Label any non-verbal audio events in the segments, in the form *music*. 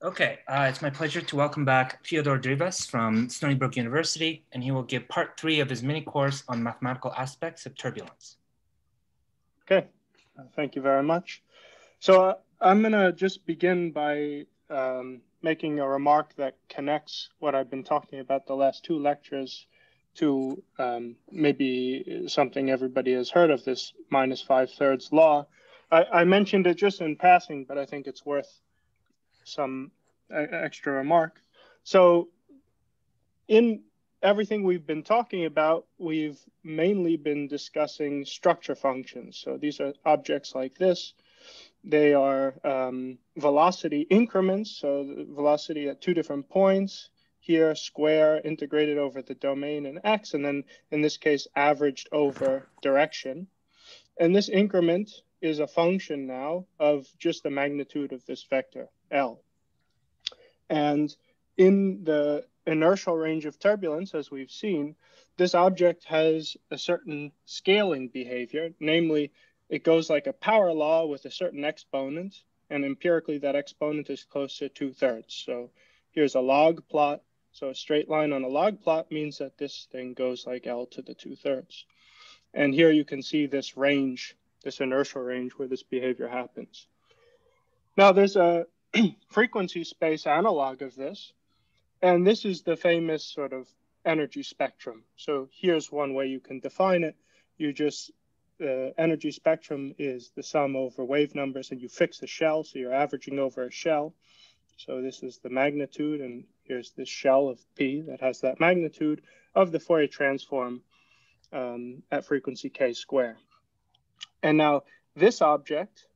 Okay, uh, it's my pleasure to welcome back Fyodor Drivas from Stony Brook University, and he will give part three of his mini course on mathematical aspects of turbulence. Okay, uh, thank you very much. So uh, I'm gonna just begin by um, making a remark that connects what I've been talking about the last two lectures to um, maybe something everybody has heard of this minus five thirds law. I, I mentioned it just in passing, but I think it's worth some extra remark. So, in everything we've been talking about, we've mainly been discussing structure functions. So, these are objects like this. They are um, velocity increments, so the velocity at two different points. Here, square integrated over the domain in x, and then in this case, averaged over direction. And this increment is a function now of just the magnitude of this vector, L. And in the inertial range of turbulence, as we've seen, this object has a certain scaling behavior, namely, it goes like a power law with a certain exponent, and empirically that exponent is close to two thirds. So here's a log plot. So a straight line on a log plot means that this thing goes like L to the two thirds. And here you can see this range, this inertial range where this behavior happens. Now there's a *clears throat* frequency space analog of this. And this is the famous sort of energy spectrum. So here's one way you can define it. You just, the uh, energy spectrum is the sum over wave numbers and you fix a shell. So you're averaging over a shell. So this is the magnitude and here's this shell of P that has that magnitude of the Fourier transform um, at frequency K square. And now this object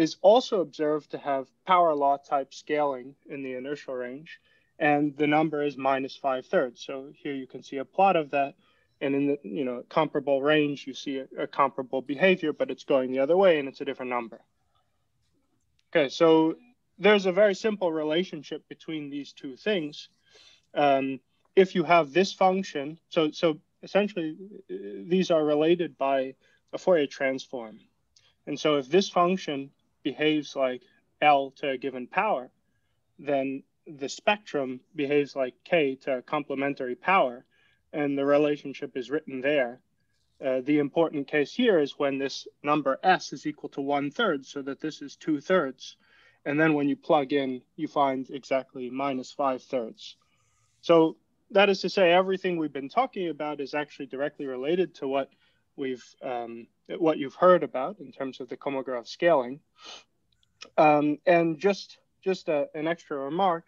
is also observed to have power law type scaling in the inertial range, and the number is minus five thirds. So here you can see a plot of that, and in the you know comparable range, you see a, a comparable behavior, but it's going the other way, and it's a different number. Okay, so there's a very simple relationship between these two things. Um, if you have this function, so so essentially these are related by a Fourier transform. And so if this function behaves like L to a given power, then the spectrum behaves like K to a complementary power, and the relationship is written there. Uh, the important case here is when this number S is equal to one third, so that this is two thirds. And then when you plug in, you find exactly minus five thirds. So that is to say, everything we've been talking about is actually directly related to what we've um, what you've heard about in terms of the Kolmogorov scaling. Um, and just just a, an extra remark,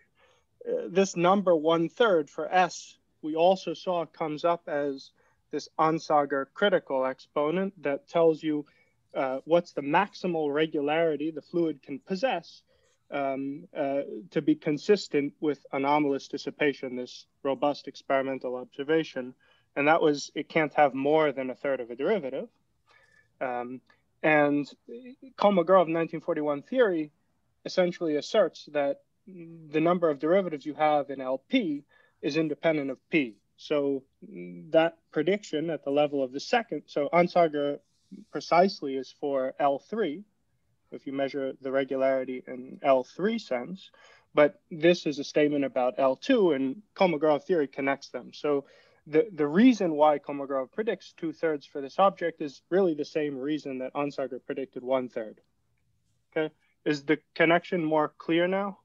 uh, this number one third for S, we also saw comes up as this Onsager critical exponent that tells you uh, what's the maximal regularity the fluid can possess um, uh, to be consistent with anomalous dissipation, this robust experimental observation and that was it can't have more than a third of a derivative. Um, and Kolmogorov 1941 theory essentially asserts that the number of derivatives you have in LP is independent of P. So that prediction at the level of the second, so Onsager precisely is for L3, if you measure the regularity in L3 sense, but this is a statement about L2 and Kolmogorov theory connects them. So the, the reason why Kolmogorov predicts two thirds for this object is really the same reason that Onsager predicted one third. Okay, is the connection more clear now?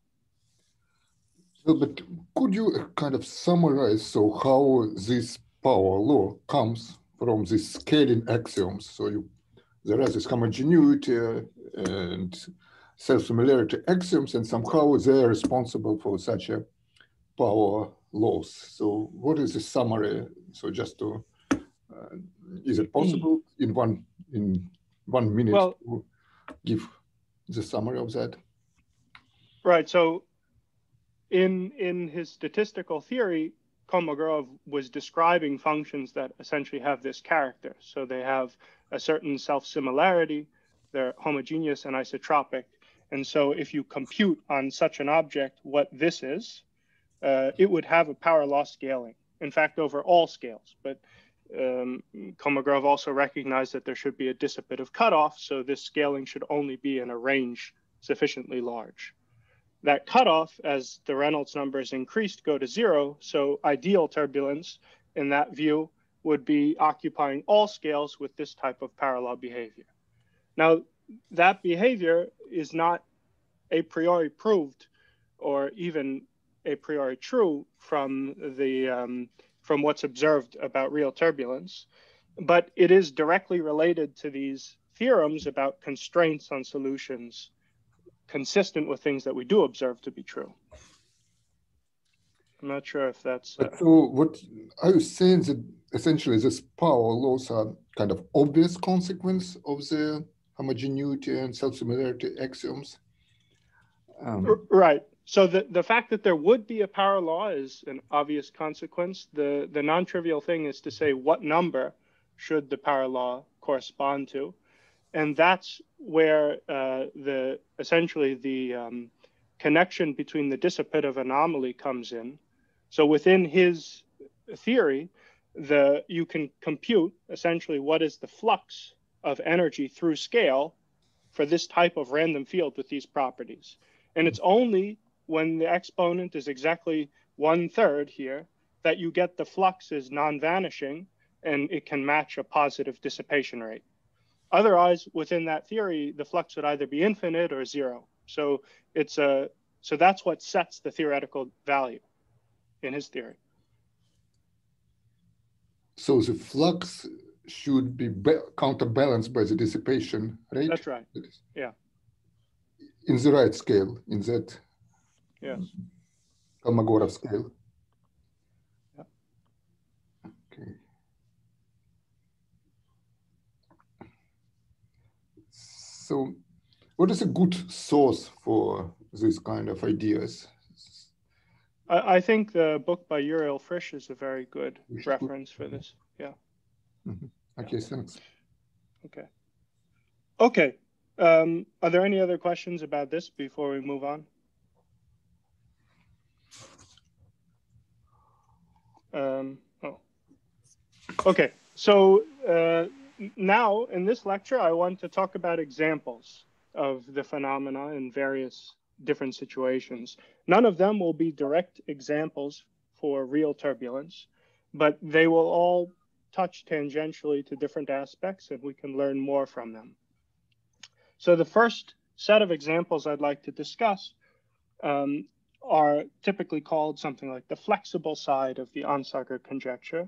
So, but could you kind of summarize so how this power law comes from these scaling axioms? So you there is this homogeneity uh, and self-similarity axioms, and somehow they're responsible for such a power laws. So what is the summary? So just to, uh, is it possible mm. in one in one minute well, to give the summary of that? Right. So in in his statistical theory, Kolmogorov was describing functions that essentially have this character. So they have a certain self-similarity, they're homogeneous and isotropic. And so if you compute on such an object what this is, uh, it would have a power law scaling. In fact, over all scales. But um, also recognized that there should be a dissipative cutoff, so this scaling should only be in a range sufficiently large. that cutoff, as the Reynolds numbers increased, go to zero. So ideal turbulence in that view would be occupying all scales with this type of power law behavior. Now, that behavior is not a priori proved or even a priori true from the um, from what's observed about real turbulence, but it is directly related to these theorems about constraints on solutions consistent with things that we do observe to be true. I'm not sure if that's. Uh... So, what are you saying that essentially these power laws are kind of obvious consequence of the homogeneity and self-similarity axioms? Um, right. So the, the fact that there would be a power law is an obvious consequence. The the non-trivial thing is to say what number should the power law correspond to and that's where uh, the essentially the um, connection between the dissipative anomaly comes in. So within his theory, the you can compute essentially what is the flux of energy through scale for this type of random field with these properties. And it's only when the exponent is exactly one third here that you get the flux is non-vanishing and it can match a positive dissipation rate. Otherwise, within that theory, the flux would either be infinite or zero. So it's a so that's what sets the theoretical value in his theory. So the flux should be, be counterbalanced by the dissipation, rate. That's right. Yeah. In the right scale, in that yes. Kolmogorov scale. Yeah. Okay. So what is a good source for these kind of ideas? I, I think the book by Uriel Frisch is a very good reference for this. Yeah. Mm -hmm. Okay, thanks. Okay. Okay. Um, are there any other questions about this before we move on? Um, oh. Okay. So uh, now in this lecture, I want to talk about examples of the phenomena in various different situations. None of them will be direct examples for real turbulence, but they will all touch tangentially to different aspects and we can learn more from them. So the first set of examples I'd like to discuss um, are typically called something like the flexible side of the Onsager conjecture.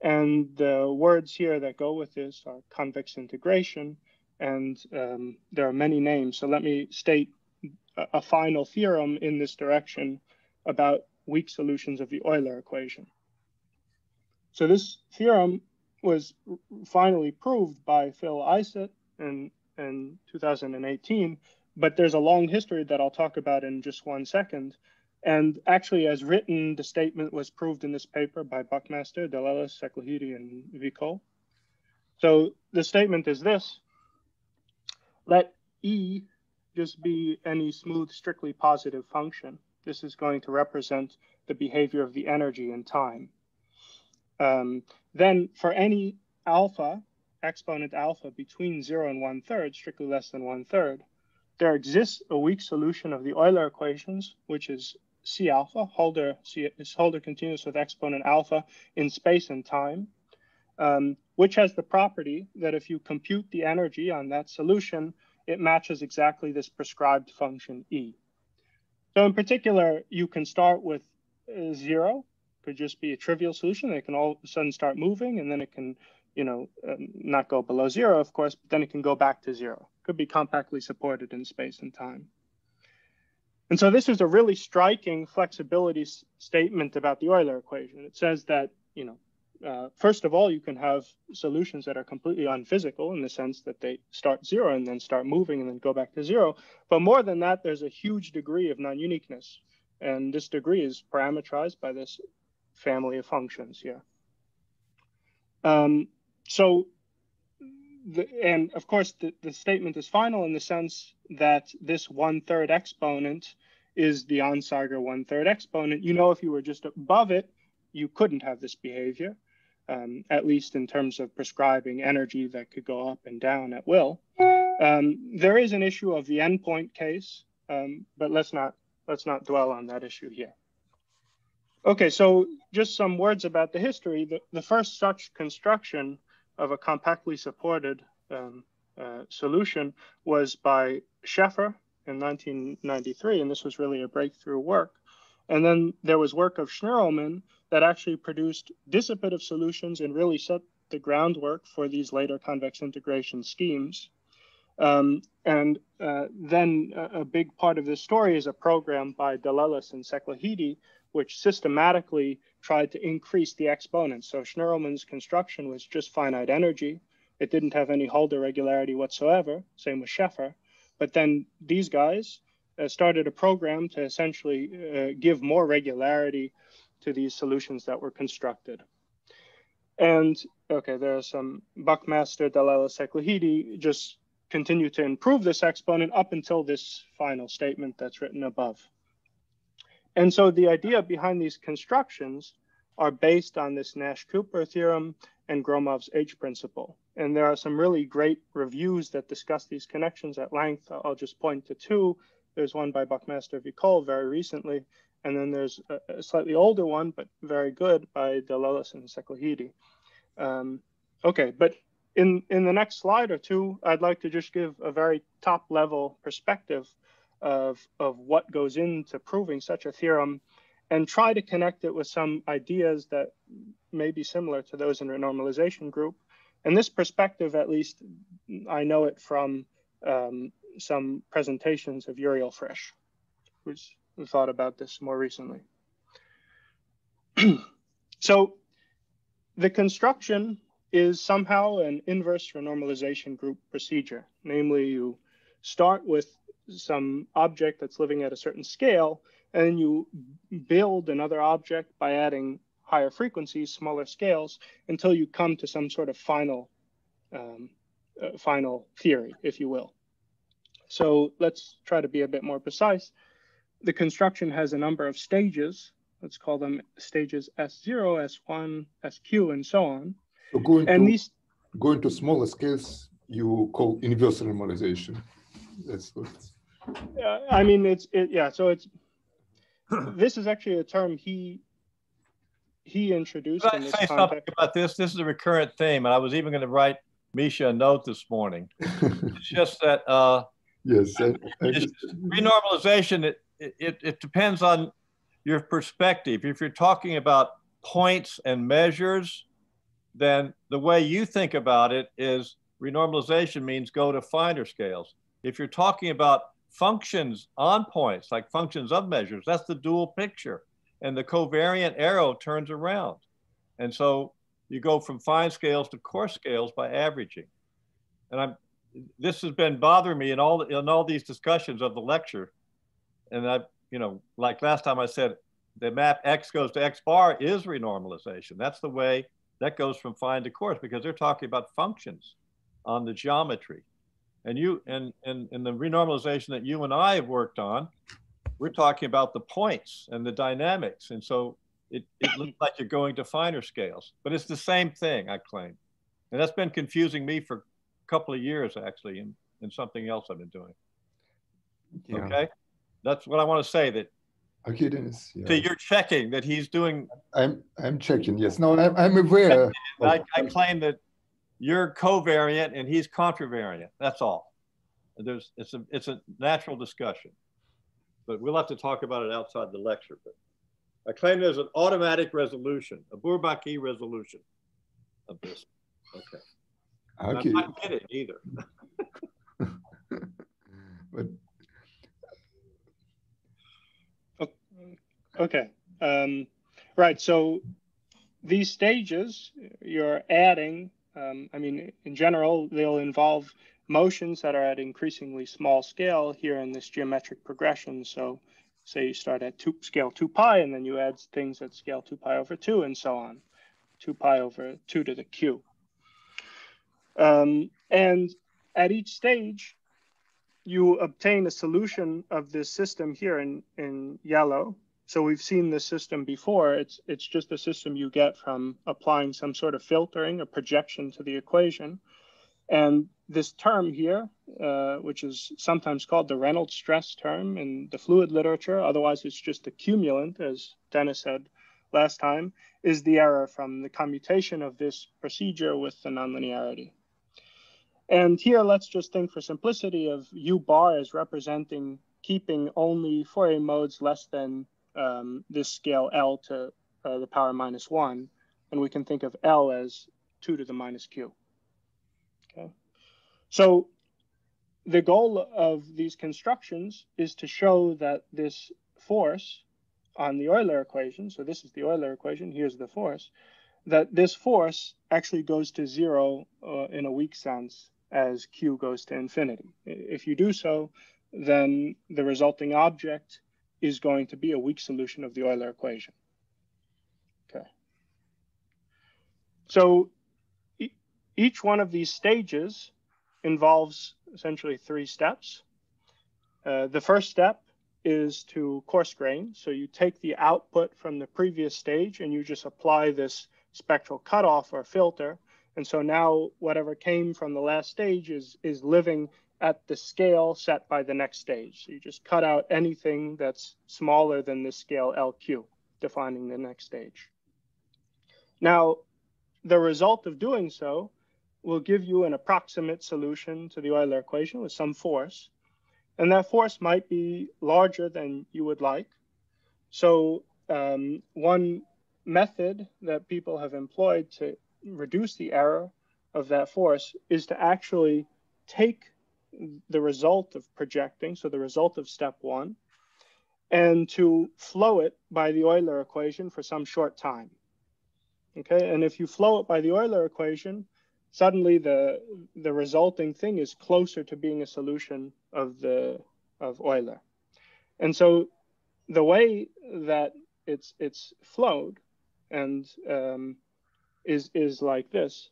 And the words here that go with this are convex integration, and um, there are many names. So let me state a, a final theorem in this direction about weak solutions of the Euler equation. So this theorem was finally proved by Phil Isett in, in 2018, but there's a long history that I'll talk about in just one second. And actually, as written, the statement was proved in this paper by Buckmaster, Delelis, Székelyhidi, and Vicol. So the statement is this. Let E just be any smooth, strictly positive function. This is going to represent the behavior of the energy in time. Um, then for any alpha, exponent alpha between zero and one third, strictly less than one third, there exists a weak solution of the Euler equations, which is C alpha, Hölder, C, is Hölder continuous with exponent alpha in space and time, um, which has the property that if you compute the energy on that solution, it matches exactly this prescribed function E. So in particular, you can start with uh, zero, could just be a trivial solution. It can all of a sudden start moving and then it can, you know, um, not go below zero, of course, but then it can go back to zero. Could be compactly supported in space and time. And so this is a really striking flexibility statement about the Euler equation. It says that, you know, uh, first of all, you can have solutions that are completely unphysical in the sense that they start zero and then start moving and then go back to zero. But more than that, there's a huge degree of non-uniqueness. And this degree is parameterized by this family of functions here. Um, so the, and of course, the, the statement is final in the sense that this one third exponent is the Onsager one third exponent. You know, if you were just above it, you couldn't have this behavior, um, at least in terms of prescribing energy that could go up and down at will. Um, there is an issue of the endpoint case, um, but let's not let's not dwell on that issue here. Okay, so just some words about the history. The, the first such construction of a compactly supported um, uh, solution was by Scheffer in 1993, and this was really a breakthrough work. And then there was work of Schnirelmann that actually produced dissipative solutions and really set the groundwork for these later convex integration schemes. Um, and uh, then a, a, big part of this story is a program by De Lellis and Székelyhidi, which systematically tried to increase the exponents. So Schnirelmann's construction was just finite energy. It didn't have any Hölder regularity whatsoever, same with Scheffer. But then these guys uh, started a program to essentially uh, give more regularity to these solutions that were constructed. And okay, there are some Buckmaster, De Lellis, Székelyhidi just continue to improve this exponent up until this final statement that's written above. And so the idea behind these constructions are based on this Nash-Kuiper theorem and Gromov's H principle. And there are some really great reviews that discuss these connections at length. I'll just point to two. There's one by Buckmaster Vicol very recently, and then there's a, slightly older one, but very good by De Lellis and Székelyhidi. Um, okay, but in, in the next slide or two, I'd like to just give a very top level perspective of, of what goes into proving such a theorem and try to connect it with some ideas that may be similar to those in a normalization group. And this perspective, at least, I know it from um, some presentations of Uriel Frisch, who's thought about this more recently. *clears throat* so the construction is somehow an inverse renormalization group procedure. Namely, you start with some object that's living at a certain scale, and then you build another object by adding higher frequencies, smaller scales, until you come to some sort of final, um, uh, final theory, if you will. So let's try to be a bit more precise. The construction has a number of stages. Let's call them stages S0, S1, SQ, and so on. So going and to, these going to smaller scales, you call inverse normalization. That's what. Yeah, I mean it's it, yeah. So it's *clears throat* this is actually a term he he introduced. Can I say context. something about this? This is a recurrent theme, and I was even going to write Misha a note this morning. *laughs* it's just that uh, yes, I, I just... renormalization. It, it it depends on your perspective. If you're talking about points and measures, then the way you think about it is renormalization means go to finer scales. If you're talking about functions on points, like functions of measures, that's the dual picture. And the covariant arrow turns around. And so you go from fine scales to coarse scales by averaging. And I'm, this has been bothering me in all, in all these discussions of the lecture. And I, you know, like last time I said, the map X goes to X bar is renormalization. That's the way that goes from fine to coarse because they're talking about functions on the geometry. And you and and, and the renormalization that you and I have worked on, we're talking about the points and the dynamics. And so it, it looks *coughs* like you're going to finer scales, but it's the same thing, I claim. And that's been confusing me for a couple of years actually in, in something else I've been doing. Yeah. Okay. That's what I want to say that Okay, Dennis. Yeah. So you're checking that he's doing. I'm I'm checking. Yes. No, I'm, I'm aware. I, I claim that you're covariant and he's contravariant. That's all. There's it's a it's a natural discussion, but we'll have to talk about it outside the lecture. But I claim there's an automatic resolution, a Bourbaki resolution of this. Okay. Okay. I'm not kidding either. *laughs* but Okay. Um, right. So these stages you're adding, um, I mean, in general, they'll involve motions that are at increasingly small scale here in this geometric progression. So say you start at two, scale 2 pi, and then you add things at scale 2 pi over 2, and so on. 2 pi over 2 to the q. Um, and at each stage, you obtain a solution of this system here in, in yellow, so we've seen this system before. It's it's just a system you get from applying some sort of filtering, or projection to the equation. And this term here, uh, which is sometimes called the Reynolds stress term in the fluid literature, otherwise it's just a cumulant, as Dennis said last time, is the error from the commutation of this procedure with the nonlinearity. And here, let's just think for simplicity of u bar as representing keeping only Fourier modes less than um, this scale L to uh, the power minus one. And we can think of L as two to the minus Q. Okay. So the goal of these constructions is to show that this force on the Euler equation, so this is the Euler equation, here's the force, that this force actually goes to zero uh, in a weak sense as q goes to infinity. If you do so, then the resulting object is going to be a weak solution of the Euler equation. Okay. So e each one of these stages involves essentially three steps. Uh, the first step is to coarse grain. So you take the output from the previous stage and you just apply this spectral cutoff or filter and so now whatever came from the last stage is, is living at the scale set by the next stage. So you just cut out anything that's smaller than the scale LQ, defining the next stage. Now, the result of doing so will give you an approximate solution to the Euler equation with some force. And that force might be larger than you would like. So um, one method that people have employed to reduce the error of that force is to actually take the result of projecting, so the result of step one, and to flow it by the Euler equation for some short time. Okay, and if you flow it by the Euler equation, suddenly the the resulting thing is closer to being a solution of the of Euler. And so the way that it's it's flowed and um, is, is like this.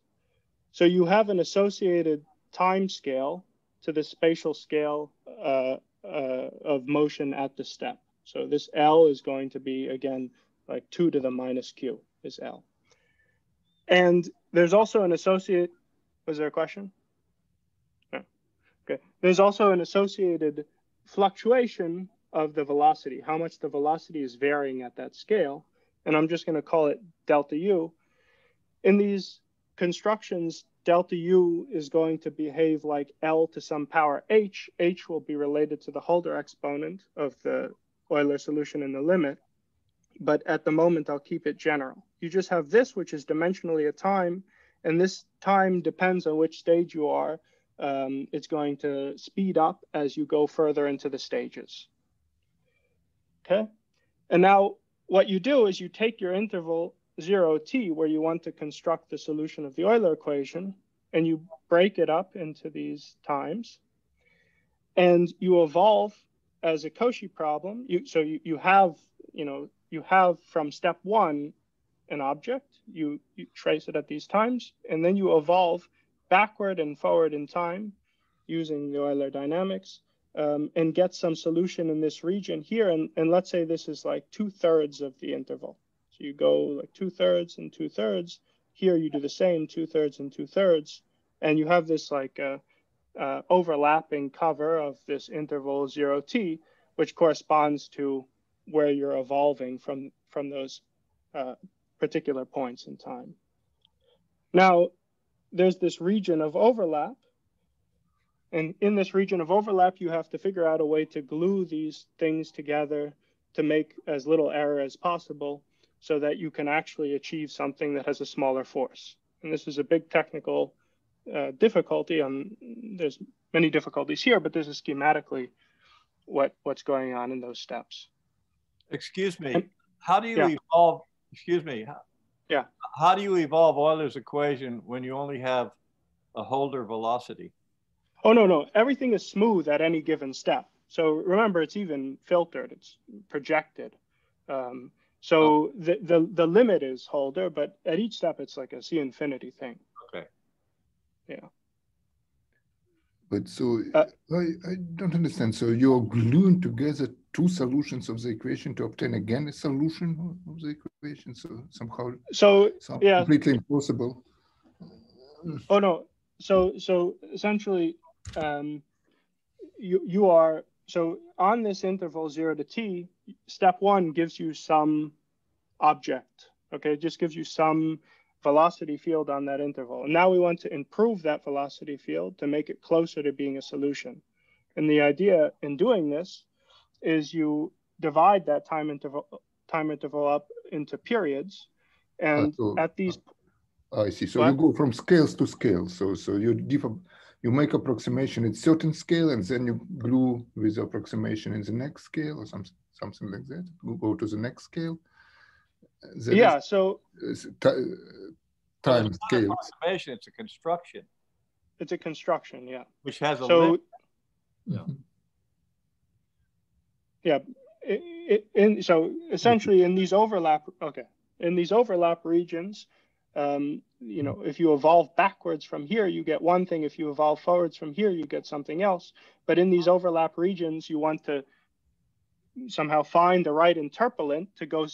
So you have an associated time scale to the spatial scale uh, uh, of motion at the step. So this L is going to be, again, like 2 to the minus Q is L. And there's also an associate, was there a question? No. Okay. There's also an associated fluctuation of the velocity, how much the velocity is varying at that scale. And I'm just going to call it delta U in these constructions, delta U is going to behave like L to some power H. H will be related to the Hölder exponent of the Euler solution in the limit. But at the moment, I'll keep it general. You just have this, which is dimensionally a time, and this time depends on which stage you are. Um, it's going to speed up as you go further into the stages. Okay. And now what you do is you take your interval 0t, where you want to construct the solution of the Euler equation, and you break it up into these times, and you evolve as a Cauchy problem. You, so you, you have, you know, you have from step one an object, you, you trace it at these times, and then you evolve backward and forward in time using the Euler dynamics um, and get some solution in this region here. And, and let's say this is like two thirds of the interval. So you go like two thirds and two thirds. Here you do the same, two thirds and two thirds. And you have this like uh, uh, overlapping cover of this interval zero t, which corresponds to where you're evolving from, from those uh, particular points in time. Now, there's this region of overlap. And in this region of overlap, you have to figure out a way to glue these things together to make as little error as possible so that you can actually achieve something that has a smaller force. And this is a big technical uh, difficulty. And there's many difficulties here, but this is schematically what what's going on in those steps. Excuse me. And, how do you yeah. evolve? Excuse me. Yeah. How do you evolve Euler's equation when you only have a Hölder velocity? Oh no, no. Everything is smooth at any given step. So remember, it's even filtered. It's projected. Um, so oh. the, the the limit is Hölder, but at each step it's like a C infinity thing. Okay. Yeah. But so uh, I, I don't understand. So you're gluing together two solutions of the equation to obtain again a solution of the equation. So somehow so yeah completely impossible. Oh no. so so essentially, um, you you are so on this interval zero to t. Step one gives you some object. Okay, it just gives you some velocity field on that interval. And now we want to improve that velocity field to make it closer to being a solution. And the idea in doing this is you divide that time interval time interval up into periods. And uh, so, at these uh, I see. So what? you go from scales to scale. So so you give a, you make approximation at certain scale and then you glue with approximation in the next scale or some, something like that. we go to the next scale. That yeah, is, so time scale. Approximation, it's a construction. It's a construction, yeah. Which has a so, yeah. Yeah. It, it, in, so essentially in these overlap, okay, in these overlap regions, um, you know, if you evolve backwards from here, you get one thing. If you evolve forwards from here, you get something else. But in these overlap regions, you want to somehow find the right interpolant to go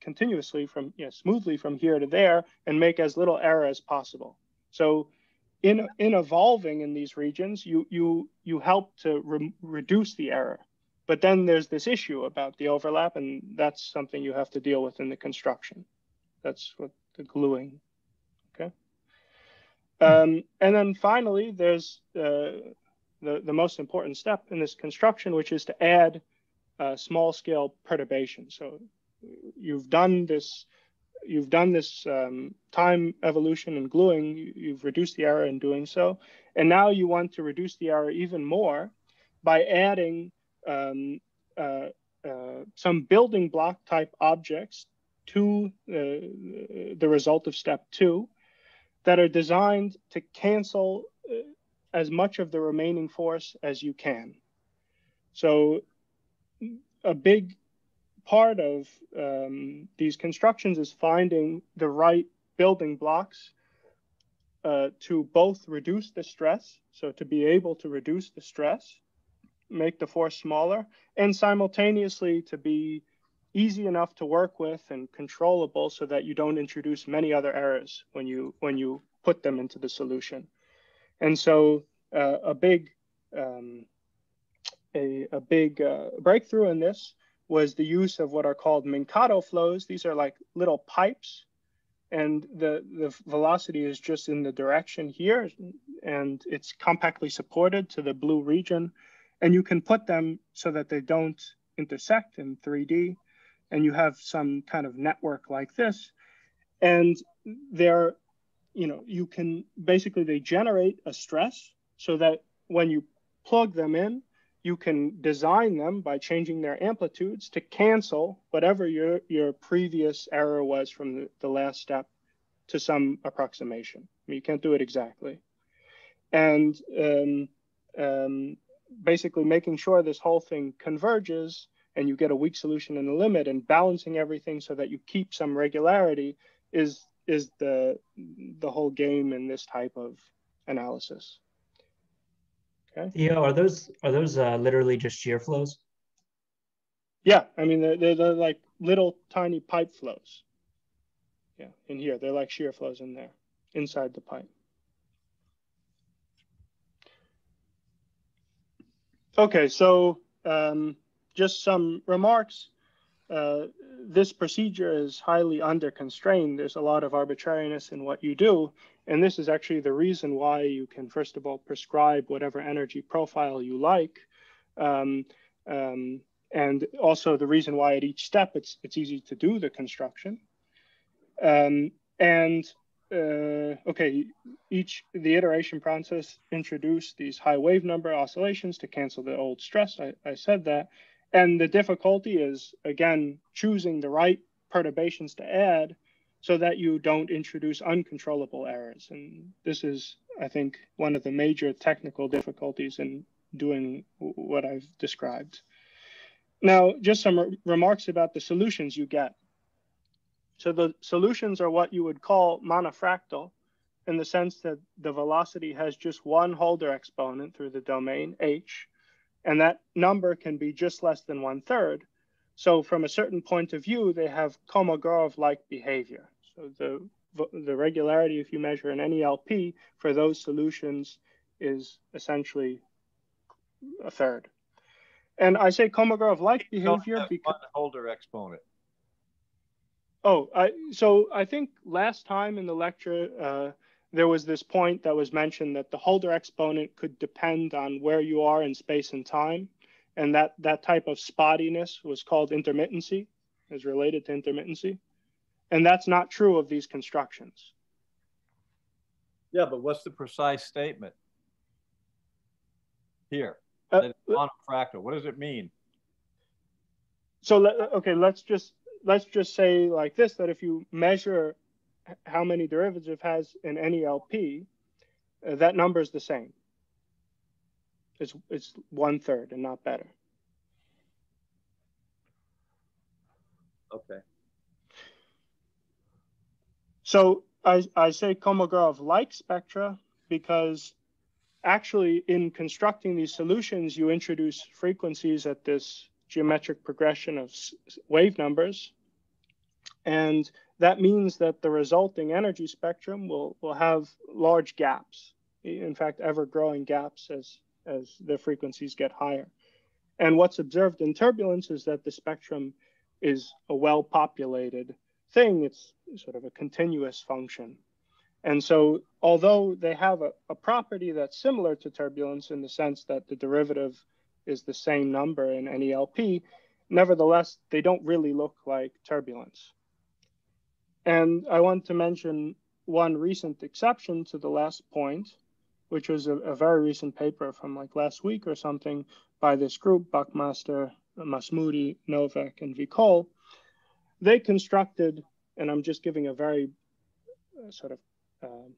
continuously from you know, smoothly from here to there and make as little error as possible. So in, in evolving in these regions, you, you, you help to re reduce the error. But then there's this issue about the overlap, and that's something you have to deal with in the construction. That's what the gluing, okay? Um, and then finally, there's uh, the, the most important step in this construction, which is to add uh, small scale perturbation. So you've done this, you've done this um, time evolution and gluing, you've reduced the error in doing so. And now you want to reduce the error even more by adding um, uh, uh, some building block type objects to uh, the result of step two that are designed to cancel uh, as much of the remaining force as you can. So a big part of um, these constructions is finding the right building blocks uh, to both reduce the stress, so to be able to reduce the stress, make the force smaller, and simultaneously to be easy enough to work with and controllable so that you don't introduce many other errors when you when you put them into the solution. And so uh, a big um, a, a big uh, breakthrough in this was the use of what are called Mikado flows. These are like little pipes, and the, the velocity is just in the direction here, and it's compactly supported to the blue region. And you can put them so that they don't intersect in 3D, and you have some kind of network like this. And they're, you know, you can basically they generate a stress so that when you plug them in, you can design them by changing their amplitudes to cancel whatever your, your previous error was from the, the last step to some approximation. I mean, you can't do it exactly. And um, um, basically making sure this whole thing converges and you get a weak solution in the limit and balancing everything so that you keep some regularity is is the the whole game in this type of analysis. Okay. Yeah, are those are those uh, literally just shear flows? Yeah, I mean they're, they're, they're like little tiny pipe flows. Yeah, in here they're like shear flows in there, inside the pipe. Okay, so um, just some remarks. Uh, this procedure is highly under constrained. There's a lot of arbitrariness in what you do. And this is actually the reason why you can, first of all, prescribe whatever energy profile you like. Um, um, and also the reason why at each step it's, it's easy to do the construction. Um, and uh, okay, each the iteration process introduced these high wave number oscillations to cancel the old stress. I, I said that. And the difficulty is, again, choosing the right perturbations to add so that you don't introduce uncontrollable errors. And this is, I think, one of the major technical difficulties in doing what I've described. Now, just some re remarks about the solutions you get. So the solutions are what you would call monofractal in the sense that the velocity has just one Holder exponent through the domain h, and that number can be just less than one third. So from a certain point of view, they have Kolmogorov-like behavior. So the the regularity if you measure an NELP for those solutions is essentially a third. And I say Kolmogorov-like behavior because Holder exponent. Oh, I, so I think last time in the lecture, uh, there was this point that was mentioned that the Holder exponent could depend on where you are in space and time. And that, that type of spottiness was called intermittency, is related to intermittency. And that's not true of these constructions. Yeah, but what's the precise statement here? Uh, quantum fractal. What does it mean? So okay, let's just let's just say like this: that if you measure how many derivative has in NELP, uh, that number is the same. It's it's one third and not better. Okay. So I, I say Kolmogorov like spectra because actually in constructing these solutions, you introduce frequencies at this geometric progression of wave numbers. And that means that the resulting energy spectrum will, will have large gaps, in fact, ever growing gaps as, as the frequencies get higher. And what's observed in turbulence is that the spectrum is a well populated thing, it's sort of a continuous function. And so, although they have a, a, property that's similar to turbulence in the sense that the derivative is the same number in NELP, nevertheless, they don't really look like turbulence. And I want to mention one recent exception to the last point, which was a, a very recent paper from like last week or something by this group, Buckmaster, Masmoudi, Novack, and Vicol, they constructed, and I'm just giving a very uh, sort of uh,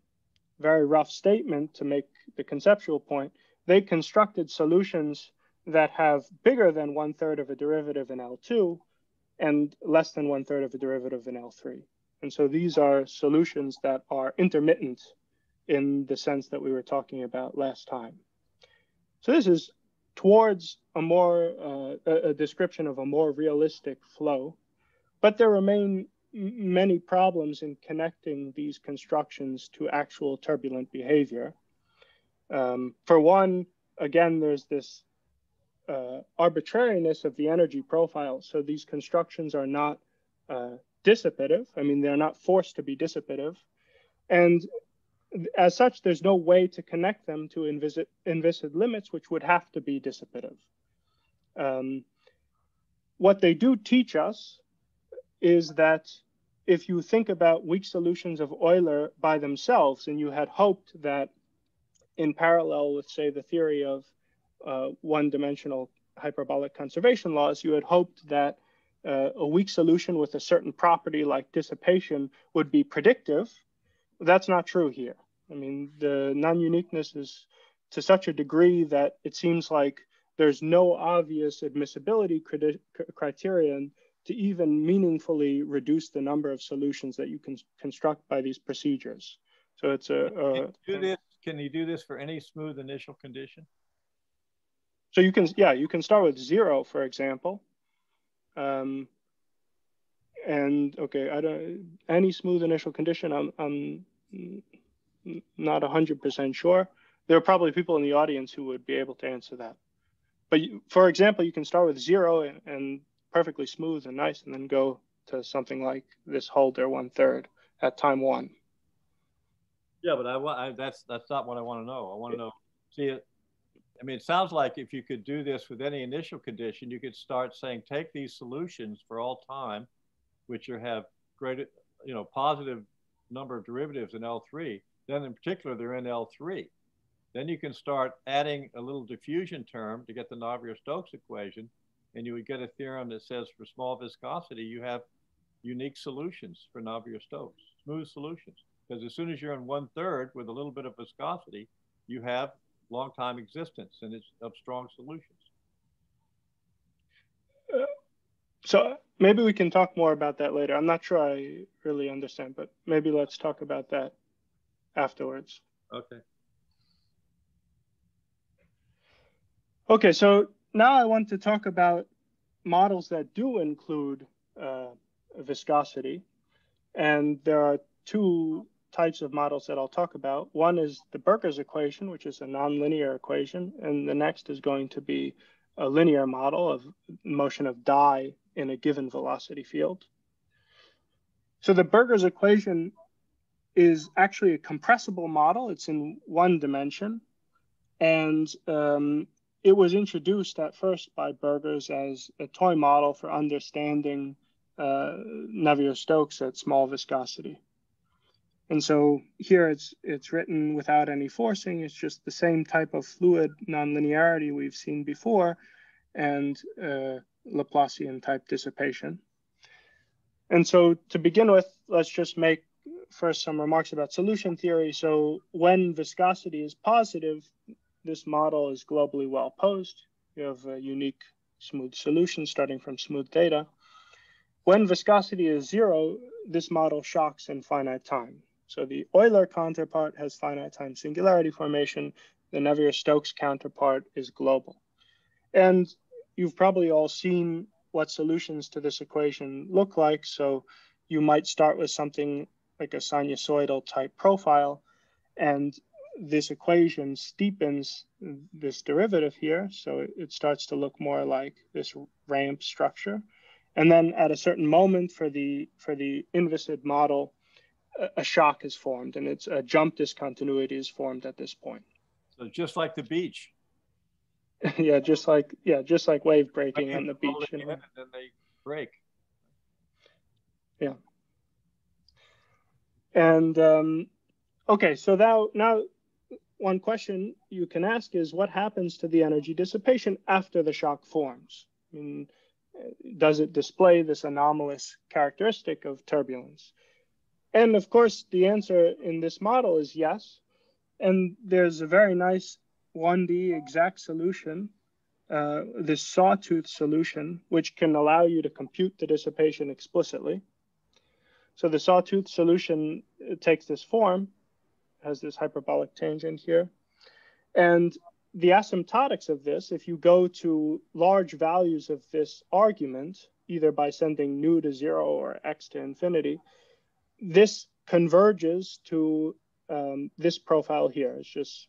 very rough statement to make the conceptual point, they constructed solutions that have bigger than one third of a derivative in L2 and less than one third of a derivative in L3. And so these are solutions that are intermittent in the sense that we were talking about last time. So this is towards a more uh, a description of a more realistic flow but there remain many problems in connecting these constructions to actual turbulent behavior. Um, for one, again, there's this uh, arbitrariness of the energy profile. So these constructions are not uh, dissipative. I mean, they're not forced to be dissipative. And as such, there's no way to connect them to inviscid, inviscid limits, which would have to be dissipative. Um, what they do teach us is that if you think about weak solutions of Euler by themselves, and you had hoped that in parallel with, say, the theory of uh, one-dimensional hyperbolic conservation laws, you had hoped that uh, a weak solution with a certain property like dissipation would be predictive. That's not true here. I mean, the non-uniqueness is to such a degree that it seems like there's no obvious admissibility criterion to even meaningfully reduce the number of solutions that you can construct by these procedures. So it's a, a do this, can you do this for any smooth initial condition? So you can, yeah, you can start with zero, for example. Um, and okay, I don't, any smooth initial condition, I'm, I'm not 100% sure. There are probably people in the audience who would be able to answer that. But you, for example, you can start with zero and, and perfectly smooth and nice and then go to something like this holder one third at time one. Yeah, but I, I that's that's not what I want to know. I want to know. See, it. I mean, it sounds like if you could do this with any initial condition, you could start saying, take these solutions for all time, which are have great, you know, positive number of derivatives in L3. Then in particular, they're in L3. Then you can start adding a little diffusion term to get the Navier-Stokes equation and you would get a theorem that says for small viscosity, you have unique solutions for Navier-Stokes, smooth solutions. Because as soon as you're in one third with a little bit of viscosity, you have long time existence and it's of strong solutions. Uh, so maybe we can talk more about that later. I'm not sure I really understand, but maybe let's talk about that afterwards. Okay. Okay, so now I want to talk about models that do include uh, viscosity. And there are two types of models that I'll talk about. One is the Burgers equation, which is a nonlinear equation, and the next is going to be a linear model of motion of dye in a given velocity field. So the Burgers equation is actually a compressible model. It's in one dimension, and um, it was introduced at first by Burgers as a toy model for understanding uh, Navier-Stokes at small viscosity. And so here it's it's written without any forcing. It's just the same type of fluid nonlinearity we've seen before, and uh, Laplacian type dissipation. And so to begin with, let's just make first some remarks about solution theory. So when viscosity is positive, this model is globally well posed. You have a unique smooth solution starting from smooth data. When viscosity is zero, this model shocks in finite time. So the Euler counterpart has finite time singularity formation. The Navier-Stokes counterpart is global. And you've probably all seen what solutions to this equation look like. So you might start with something like a sinusoidal type profile. And this equation steepens this derivative here. So it, it starts to look more like this ramp structure. And then at a certain moment for the, for the inviscid model, a shock is formed and it's a jump discontinuity is formed at this point. So just like the beach. *laughs* yeah, just like yeah, just like wave breaking on the beach. You know? And then they break. Yeah. And um, okay, so now now one question you can ask is what happens to the energy dissipation after the shock forms? I mean, does it display this anomalous characteristic of turbulence? And of course, the answer in this model is yes. And there's a very nice 1D exact solution, uh, this sawtooth solution, which can allow you to compute the dissipation explicitly. So the sawtooth solution takes this form, has this hyperbolic tangent here. And the asymptotics of this, if you go to large values of this argument, either by sending nu to zero or x to infinity, this converges to um, this profile here. It's just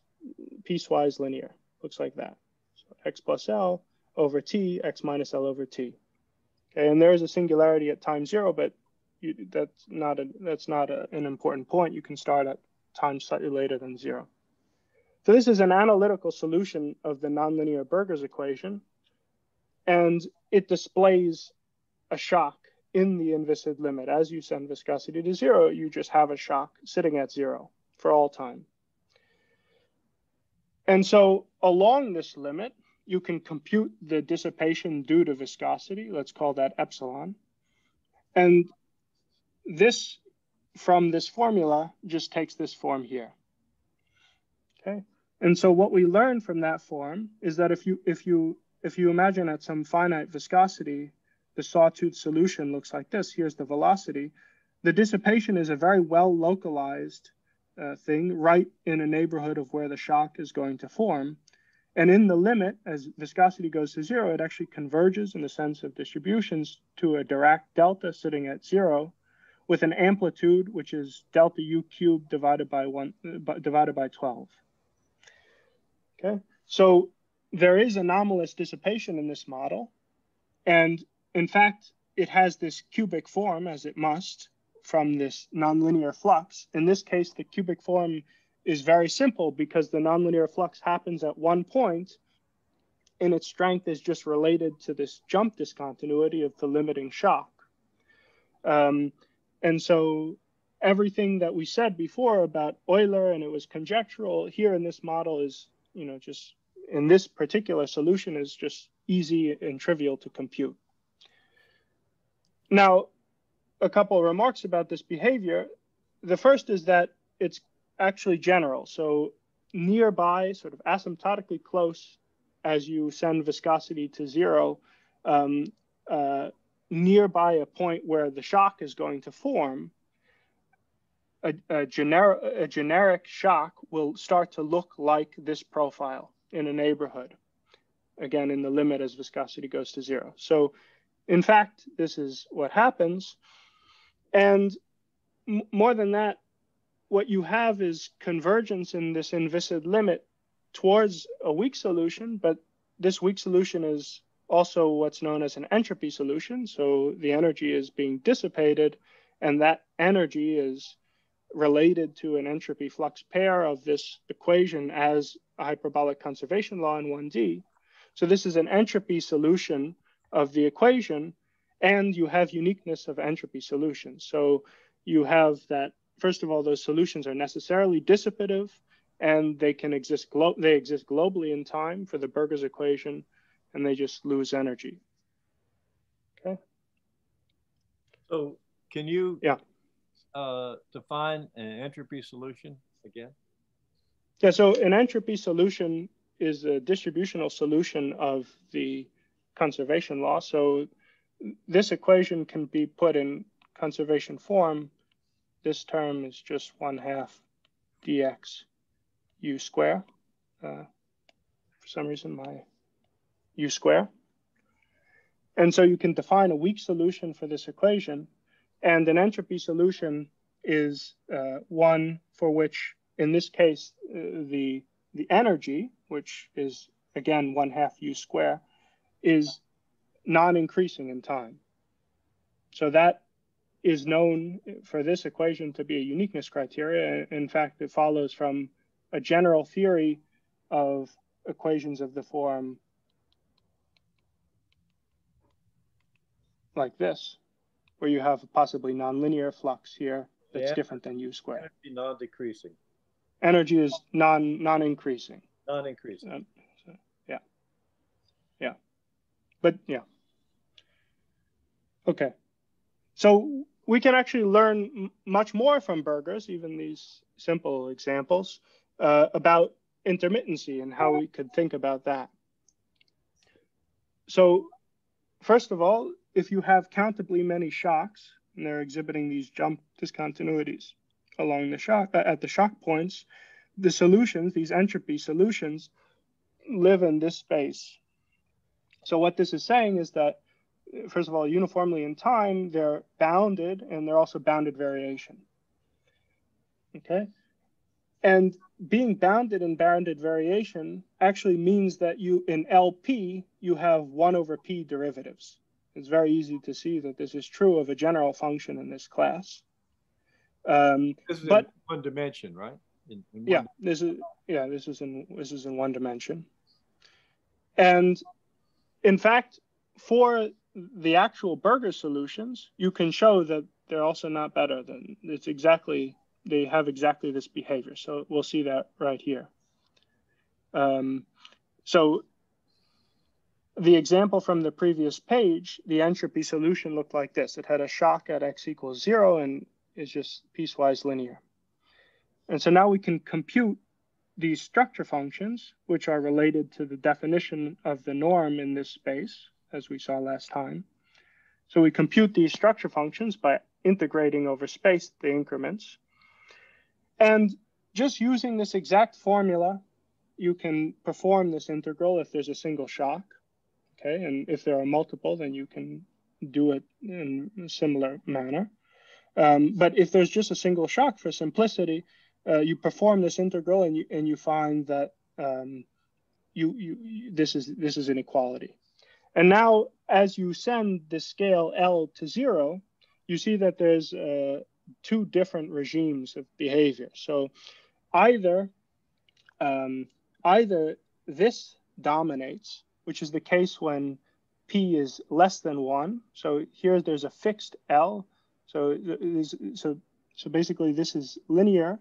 piecewise linear. Looks like that. So x plus L over t, x minus L over t. Okay, and there is a singularity at time zero, but you, that's not a that's not a, an important point. You can start at time slightly later than zero. So this is an analytical solution of the nonlinear Burgers equation, and it displays a shock in the inviscid limit. As you send viscosity to zero, you just have a shock sitting at zero for all time. And so along this limit, you can compute the dissipation due to viscosity. Let's call that epsilon. And this, from this formula, just takes this form here. Okay. And so what we learn from that form is that if you if you if you imagine at some finite viscosity the sawtooth solution looks like this. Here's the velocity. The dissipation is a very well localized uh, thing right in a neighborhood of where the shock is going to form. And in the limit, as viscosity goes to zero, it actually converges in the sense of distributions to a Dirac delta sitting at zero with an amplitude which is delta u cubed divided by one uh, divided by 12. Okay, so there is anomalous dissipation in this model. And in fact, it has this cubic form, as it must, from this nonlinear flux. In this case, the cubic form is very simple because the nonlinear flux happens at one point and its strength is just related to this jump discontinuity of the limiting shock. Um, and so everything that we said before about Euler and it was conjectural here in this model is, you know, just in this particular solution is just easy and trivial to compute. Now, a couple of remarks about this behavior. The first is that it's actually general. So nearby, sort of asymptotically close as you send viscosity to zero, um, uh, nearby a point where the shock is going to form, a, a, gener a generic shock will start to look like this profile in a neighborhood. Again, in the limit as viscosity goes to zero. So in fact, this is what happens. And more than that, what you have is convergence in this inviscid limit towards a weak solution, but this weak solution is also what's known as an entropy solution. So the energy is being dissipated, and that energy is related to an entropy flux pair of this equation as a hyperbolic conservation law in 1D. So this is an entropy solution of the equation, and you have uniqueness of entropy solutions. So you have that, first of all, those solutions are necessarily dissipative, and they can exist, they exist globally in time for the Burgers equation, and they just lose energy. Okay. So can you yeah. Uh, define an entropy solution again? Yeah, so an entropy solution is a distributional solution of the conservation law. So this equation can be put in conservation form. This term is just one half dx u square. Uh, for some reason, my u square. And so you can define a weak solution for this equation and an entropy solution is uh, one for which, in this case, uh, the, the energy, which is again one half u square, is non-increasing in time. So that is known for this equation to be a uniqueness criteria. In fact, it follows from a general theory of equations of the form like this where you have a possibly nonlinear flux here that's yeah. different than u squared. Energy non-decreasing. Energy is non non-increasing. Non-increasing. Uh, so, yeah. Yeah. But yeah. Okay. So we can actually learn much more from Burgers, even these simple examples, uh, about intermittency and how we could think about that. So first of all, if you have countably many shocks, and they're exhibiting these jump discontinuities along the shock uh, at the shock points, the solutions, these entropy solutions, live in this space. So what this is saying is that, first of all, uniformly in time, they're bounded and they're also bounded variation. Okay. And being bounded in bounded variation actually means that you, in LP, you have one over P derivatives it's very easy to see that this is true of a general function in this class. Um, this is but, one dimension, right? In, in yeah, this is yeah, this is in this is in one dimension. And in fact, for the actual Burger solutions, you can show that they're also not better than it's exactly they have exactly this behavior. So we'll see that right here. Um, so the example from the previous page, the entropy solution looked like this. It had a shock at x equals zero and is just piecewise linear. And so now we can compute these structure functions, which are related to the definition of the norm in this space, as we saw last time. So we compute these structure functions by integrating over space the increments. And just using this exact formula, you can perform this integral if there's a single shock. Okay, and if there are multiple, then you can do it in a similar manner. Um, but if there's just a single shock for simplicity, uh, you perform this integral and you and you find that um, you, you this is this is inequality. And now, as you send the scale L to zero, you see that there's uh, two different regimes of behavior. So either um, either this dominates which is the case when p is less than one. So here there's a fixed L. So so so basically this is linear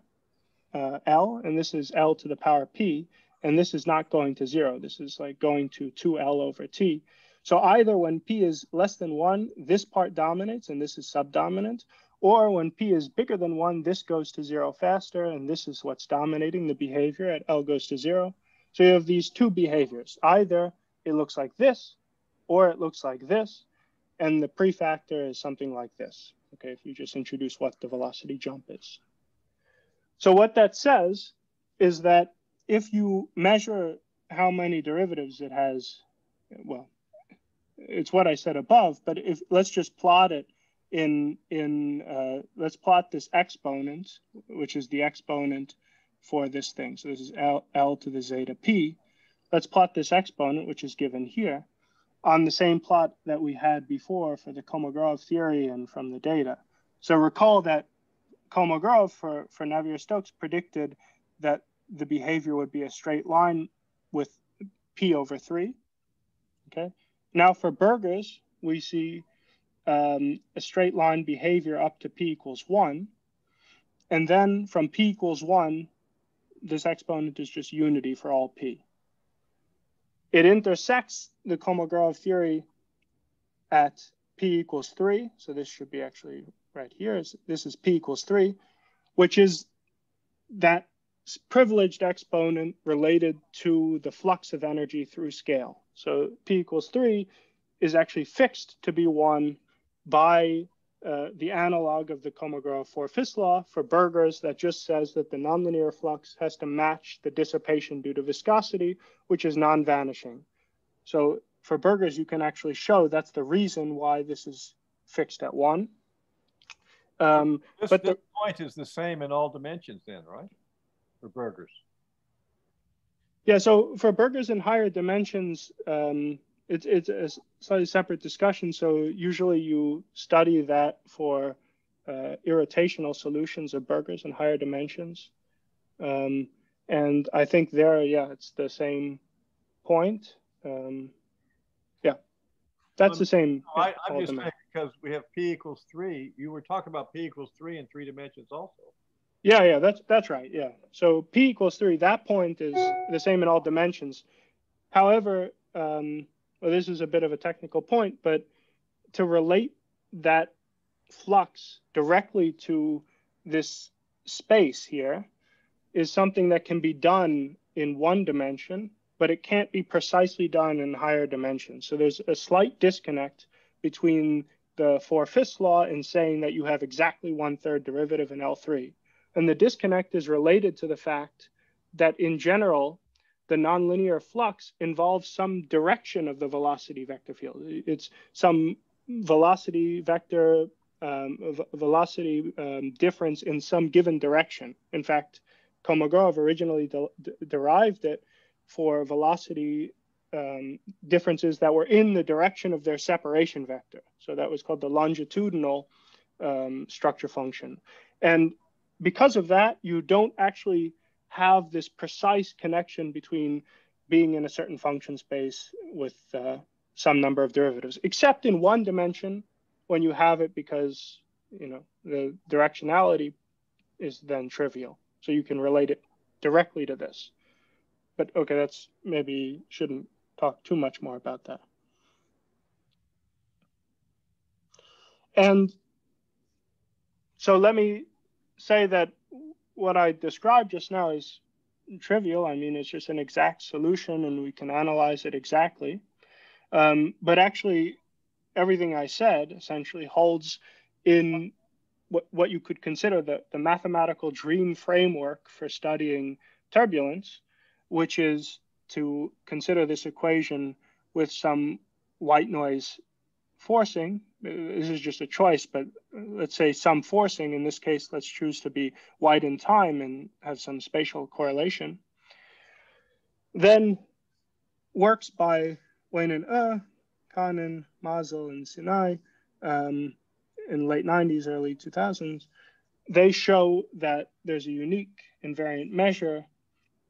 uh, L, and this is L to the power p, and this is not going to zero. This is like going to 2L over t. So either when p is less than one, this part dominates and this is subdominant, or when p is bigger than one, this goes to zero faster, and this is what's dominating the behavior at L goes to zero. So you have these two behaviors. Either it looks like this, or it looks like this, and the prefactor is something like this, okay, if you just introduce what the velocity jump is. So what that says is that if you measure how many derivatives it has, well, it's what I said above, but if let's just plot it in in uh, let's plot this exponent, which is the exponent for this thing. So this is L, L to the zeta p. Let's plot this exponent, which is given here, on the same plot that we had before for the Kolmogorov theory and from the data. So recall that Kolmogorov for, for Navier-Stokes predicted that the behavior would be a straight line with p over 3. Okay. Now for Burgers, we see um, a straight line behavior up to p equals 1. And then from p equals 1, this exponent is just unity for all p. It intersects the Kolmogorov theory at p equals 3. So this should be actually right here. This is p equals 3, which is that privileged exponent related to the flux of energy through scale. So p equals 3 is actually fixed to be 1 by uh, the analog of the Kolmogorov four-fifths law for Burgers that just says that the nonlinear flux has to match the dissipation due to viscosity, which is non-vanishing. So for Burgers, you can actually show that's the reason why this is fixed at one. Um, this, but the point is the same in all dimensions then, right? For Burgers. Yeah, so for Burgers in higher dimensions, um, it's it's a slightly separate discussion. So usually you study that for uh, irrotational solutions of Burgers in higher dimensions. Um, and I think there, yeah, it's the same point. Um, that's um, the same. No, I, am just saying because we have p equals three. You were talking about p equals three in three dimensions also. Yeah, yeah, that's that's right. Yeah. So p equals three. That point is the same in all dimensions. However, um, well, this is a bit of a technical point, but to relate that flux directly to this space here is something that can be done in one dimension, but it can't be precisely done in higher dimensions. So there's a slight disconnect between the four-fifths law and saying that you have exactly one-third derivative in L3. And the disconnect is related to the fact that in general, the nonlinear flux involves some direction of the velocity vector field. It's some velocity vector um, velocity um, difference in some given direction. In fact, Kolmogorov originally de derived it for velocity um, differences that were in the direction of their separation vector. So that was called the longitudinal um, structure function. And because of that, you don't actually have this precise connection between being in a certain function space with uh, some number of derivatives, except in one dimension when you have it because you know the directionality is then trivial. So you can relate it directly to this. But okay, that's maybe shouldn't talk too much more about that. And so let me say that what I described just now is trivial. I mean, it's just an exact solution and we can analyze it exactly. Um, but actually, everything I said essentially holds in what, what you could consider the, the mathematical dream framework for studying turbulence, which is to consider this equation with some white noise forcing. This is just a choice, but let's say some forcing, in this case, let's choose to be white in time and have some spatial correlation. Then works by Weinan Uh, Khanin, Mazel, and Sinai um, in late 90s, early 2000s, they show that there's a unique invariant measure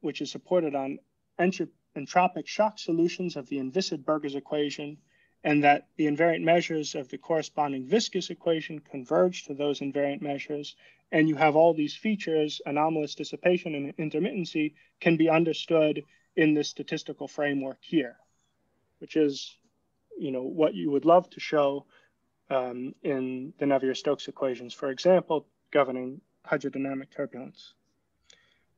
which is supported on entropic shock solutions of the inviscid Burgers equation and that the invariant measures of the corresponding viscous equation converge to those invariant measures. And you have all these features, anomalous dissipation and intermittency can be understood in this statistical framework here, which is, you know, what you would love to show um, in the Navier-Stokes equations, for example, governing hydrodynamic turbulence.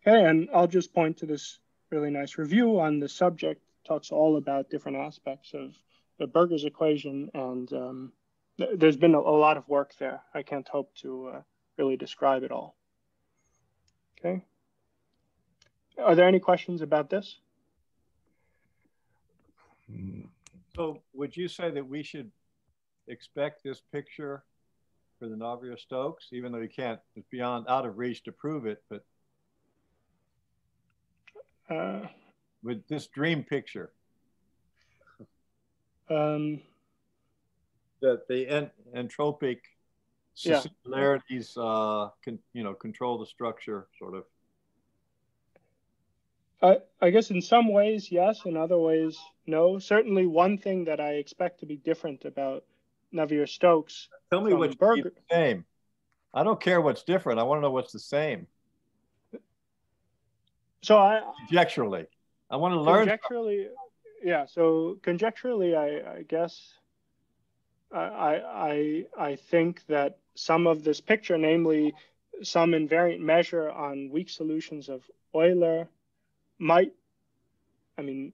Okay, and I'll just point to this really nice review on the subject, talks all about different aspects of the Burgers equation, and um, th there's been a, a, lot of work there. I can't hope to uh, really describe it all. Okay. Are there any questions about this? So would you say that we should expect this picture for the Navier-Stokes, even though you can't, it's beyond out of reach to prove it, but uh, with this dream picture. Um, that the en entropic Yeah. similarities, uh, can, you know, control the structure sort of. I, I guess in some ways, yes. In other ways, no. Certainly, one thing that I expect to be different about Navier-Stokes. Tell me what's Berger- the same. I don't care what's different. I want to know what's the same So I conjecturally. I want to learn. conjecturally, yeah. So conjecturally, I, I guess I, I I I think that some of this picture, namely some invariant measure on weak solutions of Euler, might. I mean,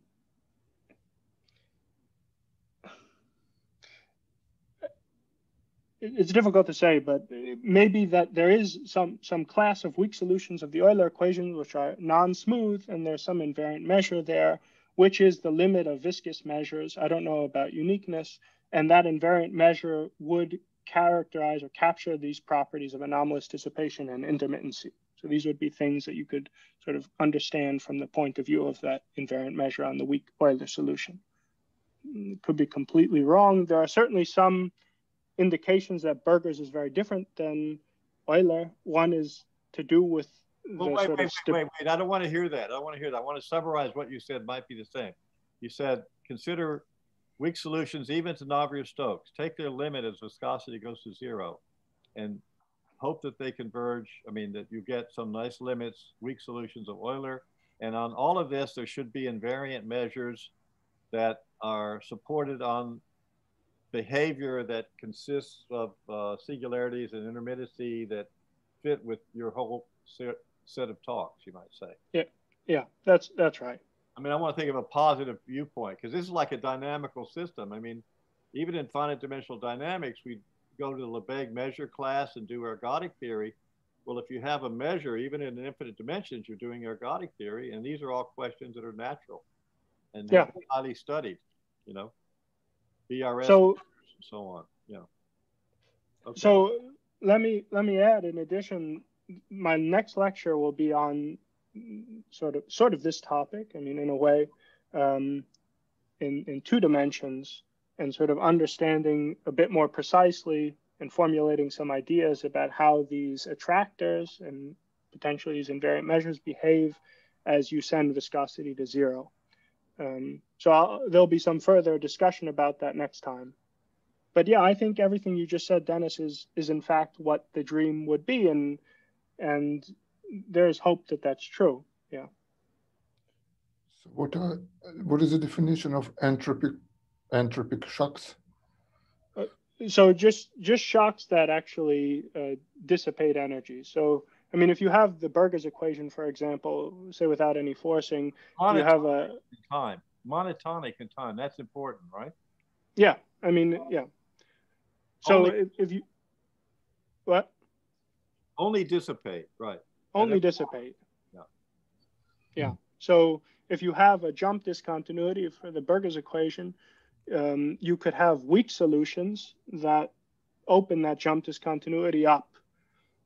it's difficult to say, but maybe that there is some some class of weak solutions of the Euler equation which are non-smooth, and there's some invariant measure there, which is the limit of viscous measures. I don't know about uniqueness, and that invariant measure would characterize or capture these properties of anomalous dissipation and intermittency. So these would be things that you could sort of understand from the point of view of that invariant measure on the weak Euler solution. It could be completely wrong. There are certainly some indications that Burgers is very different than Euler. One is to do with Well, wait, wait, wait, wait, wait. I don't want to hear that. I don't want to hear that. I want to summarize what you said might be the same. You said consider weak solutions even to Navier-Stokes. Take their limit as viscosity goes to zero and hope that they converge. I mean, that you get some nice limits, weak solutions of Euler. And on all of this, there should be invariant measures that are supported on behavior that consists of uh, singularities and intermittency that fit with your whole set, set of talks, you might say. yeah, yeah, that's that's right. I mean, I want to think of a positive viewpoint because this is like a dynamical system. I mean, even in finite dimensional dynamics, we go to the Lebesgue measure class and do ergodic theory. Well, if you have a measure, even in infinite dimensions, you're doing ergodic theory, and these are all questions that are natural and Yeah. highly studied, you know, BRS So so on. Yeah. Okay. So let me let me add. In addition, my next lecture will be on sort of sort of this topic. I mean, in a way, um, in in two dimensions, and sort of understanding a bit more precisely and formulating some ideas about how these attractors and potentially these invariant measures behave as you send viscosity to zero. Um, so I'll, there'll be some further discussion about that next time but yeah, I think everything you just said, Dennis, is is in fact what the dream would be, and and there's hope that that's true. Yeah. So what are what is the definition of entropic entropic shocks? So just just shocks that actually uh, dissipate energy. So I mean, if you have the Burgers equation, for example, say without any forcing, you monotonic have a time, monotonic in time. That's important, right? yeah. I mean, yeah. So Only- if, if you what Only dissipate, right? only dissipate. Yeah. Yeah. So if you have a jump discontinuity for the Burgers equation, um, you could have weak solutions that open that jump discontinuity up.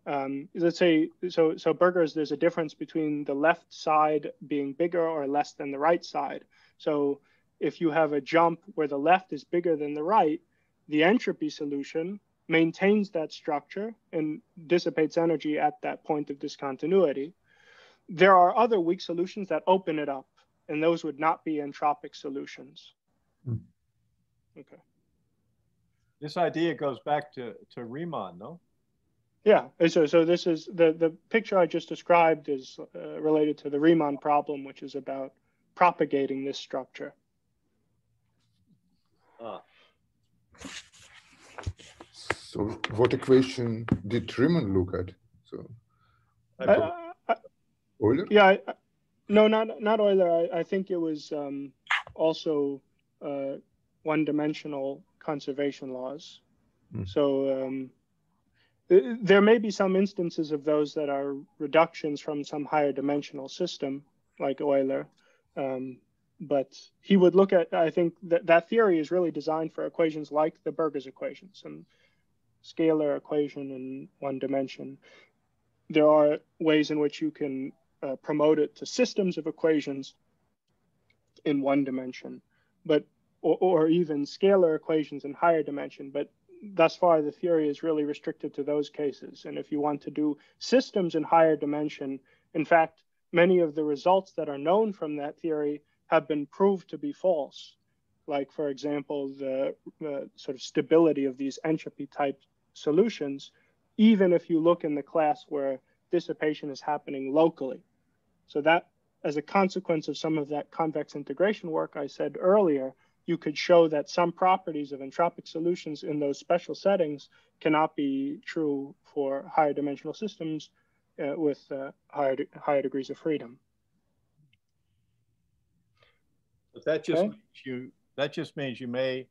Um, let's say so. So Burgers, there's a difference between the left side being bigger or less than the right side. So if you have a jump where the left is bigger than the right, the entropy solution maintains that structure and dissipates energy at that point of discontinuity. There are other weak solutions that open it up, and those would not be entropic solutions. Hmm. Okay. This idea goes back to, to Riemann, no? Yeah. So, so this is the the picture I just described is uh, related to the Riemann problem, which is about propagating this structure. Ah, So what equation did Riemann look at? So Uh, I- Euler? Yeah, I, I- no, not not Euler. I, I think it was um, also uh, one-dimensional conservation laws. Hmm. So um, th- there may be some instances of those that are reductions from some higher dimensional system, like Euler. Um, but he would look at. I think that that theory is really designed for equations like the Burgers equations, and scalar equation in one dimension. There are ways in which you can uh, promote it to systems of equations in one dimension, but or, or even scalar equations in higher dimension. But thus far, the theory is really restricted to those cases. And if you want to do systems in higher dimension, in fact, many of the results that are known from that theory have been proved to be false. Like, for example, the, the sort of stability of these entropy type solutions, even if you look in the class where dissipation is happening locally. So that as a consequence of some of that convex integration work I said earlier, you could show that some properties of entropic solutions in those special settings cannot be true for higher dimensional systems uh, with uh, higher, higher degrees of freedom. But that just okay. you that just means you may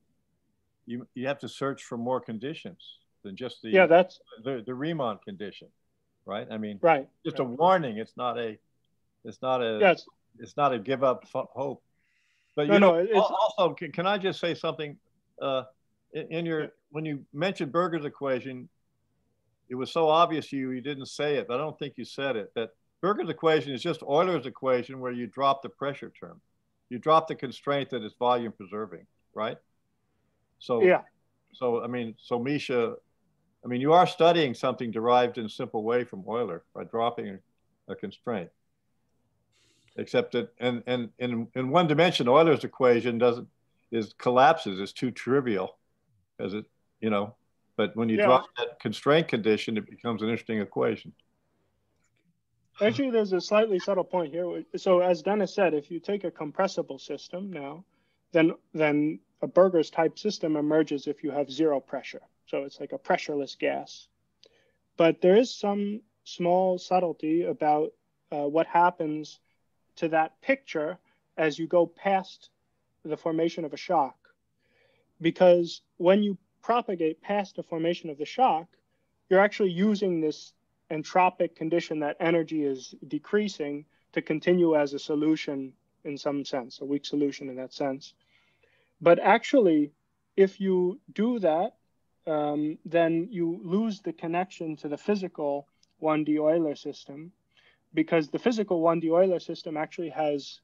you you have to search for more conditions than just the yeah that's the, the Riemann condition, right? I mean, right. Just right. a warning. It's not a it's not a yes. it's not a give up hope. But no, you know, no, also, can, can I just say something? Uh, in, in your when you mentioned Burger's equation, it was so obvious to you you didn't say it, but I don't think you said it. That Burger's equation is just Euler's equation where you drop the pressure term, you drop the constraint that it's volume preserving, right? So yeah. So I mean, so Misha, I mean, you are studying something derived in a simple way from Euler by dropping a constraint except that and and in in one dimension Euler's equation doesn't is collapses is too trivial as it you know. But when you yeah. drop that constraint condition it becomes an interesting equation. Actually there's a slightly subtle point here. So as dennis said if you take a compressible system now then then a burger's type system emerges if you have zero pressure. So it's like a pressureless gas. But there is some small subtlety about uh, what happens to that picture as you go past the formation of a shock. Because when you propagate past the formation of the shock, you're actually using this entropic condition that energy is decreasing to continue as a solution in some sense, a weak solution in that sense. But actually, if you do that, um, then you lose the connection to the physical 1D Euler system because the physical 1D Euler system actually has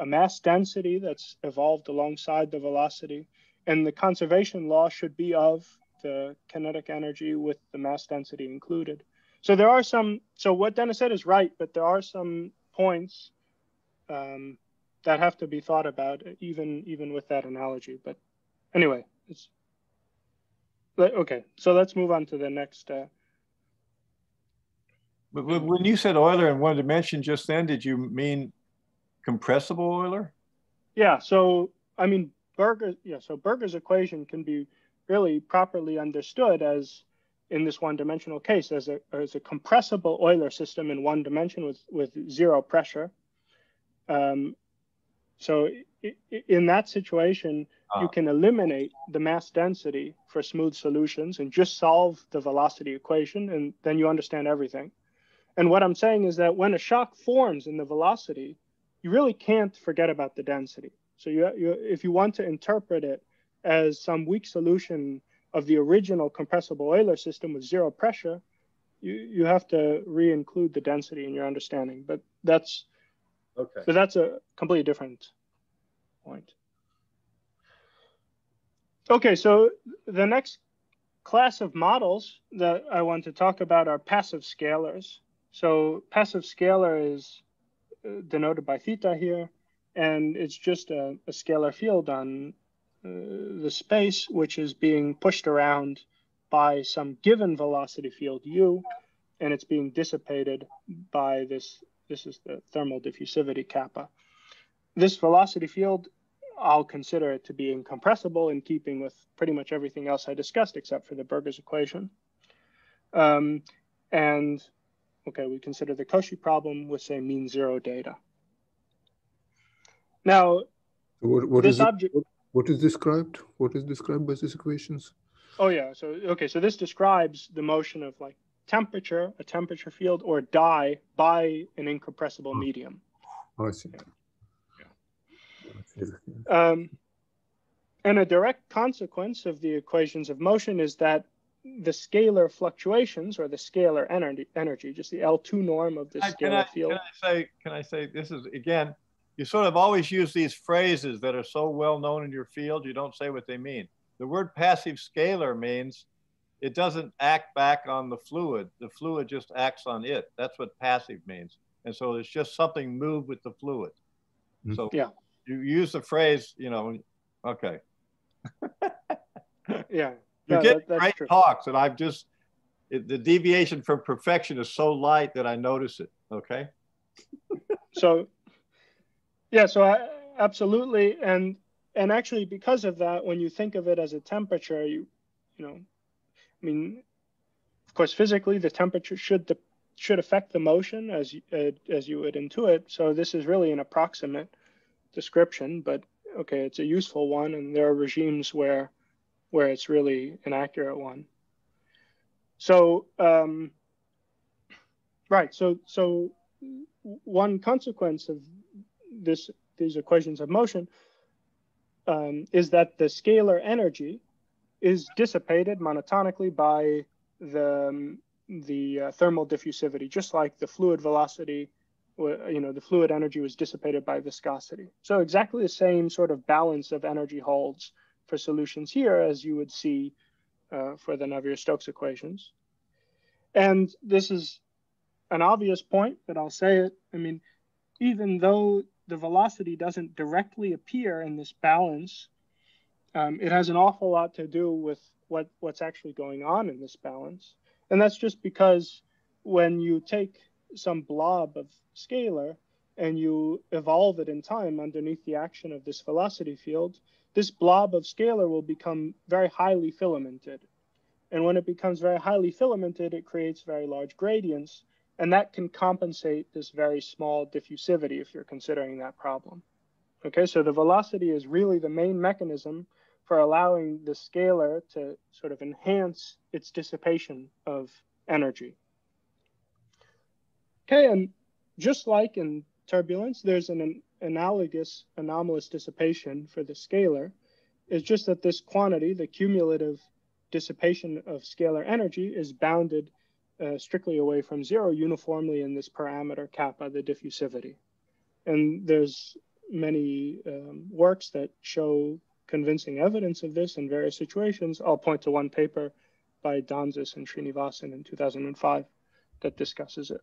a mass density that's evolved alongside the velocity. And the conservation law should be of the kinetic energy with the mass density included. So there are some, so what Dennis said is right, but there are some points um, that have to be thought about even, even with that analogy. But anyway, it's, okay, so let's move on to the next uh, but when you said Euler in one dimension just then, did you mean compressible Euler? Yeah. So I mean Burger. Yeah. So Burger's equation can be really properly understood as in this one-dimensional case as a as a compressible Euler system in one dimension with with zero pressure. Um, so in that situation, you ah. can eliminate the mass density for smooth solutions and just solve the velocity equation, and then you understand everything. And what I'm saying is that when a shock forms in the velocity, you really can't forget about the density. So you, you, if you want to interpret it as some weak solution of the original compressible Euler system with zero pressure, you, you have to re-include the density in your understanding. But that's okay. But that's a completely different point. Okay, so the next class of models that I want to talk about are passive scalars. So passive scalar is uh, denoted by theta here, and it's just a, a scalar field on uh, the space, which is being pushed around by some given velocity field u, and it's being dissipated by this, this is the thermal diffusivity kappa. This velocity field, I'll consider it to be incompressible in keeping with pretty much everything else I discussed except for the Burger's equation. Um, and okay, we consider the Cauchy problem with say mean zero data. Now, what, what is object, it, what is described? What is described by these equations? Oh yeah, so okay, so this describes the motion of like temperature, a temperature field, or dye by an incompressible oh. medium. Oh, I see. Yeah. Um, and a direct consequence of the equations of motion is that the scalar fluctuations or the scalar energy, energy just the L2 norm of the scalar can I, field. Can I say, can I say, this is again, you sort of always use these phrases that are so well known in your field, you don't say what they mean. The word passive scalar means it doesn't act back on the fluid. The fluid just acts on it. That's what passive means. And so it's just something moved with the fluid. Mm-hmm. So yeah, you use the phrase, you know, okay. *laughs* yeah. You yeah, get that, great true. talks, and I've just it, the deviation from perfection is so light that I notice it. Okay. *laughs* so, yeah. So I, absolutely, and and actually because of that, when you think of it as a temperature, you you know, I mean, of course, physically the temperature should the should affect the motion as uh, as you would intuit. So this is really an approximate description, but okay, it's a useful one, and there are regimes where where it's really an accurate one. So, um, right, so, so one consequence of this, these equations of motion um, is that the scalar energy is dissipated monotonically by the, um, the uh, thermal diffusivity, just like the fluid velocity, you know, the fluid energy was dissipated by viscosity. So exactly the same sort of balance of energy holds for solutions here as you would see uh, for the Navier-Stokes equations. And this is an obvious point, but I'll say it. I mean, even though the velocity doesn't directly appear in this balance, um, it has an awful lot to do with what, what's actually going on in this balance. And that's just because when you take some blob of scalar and you evolve it in time underneath the action of this velocity field, this blob of scalar will become very highly filamented. And when it becomes very highly filamented, it creates very large gradients, and that can compensate this very small diffusivity if you're considering that problem. Okay, so the velocity is really the main mechanism for allowing the scalar to sort of enhance its dissipation of energy. Okay, and just like in turbulence, there's an analogous anomalous dissipation for the scalar is just that this quantity, the cumulative dissipation of scalar energy, is bounded uh, strictly away from zero uniformly in this parameter kappa, the diffusivity. And there's many um, works that show convincing evidence of this in various situations. I'll point to one paper by Donzis and Sreenivasan in 2005 that discusses it.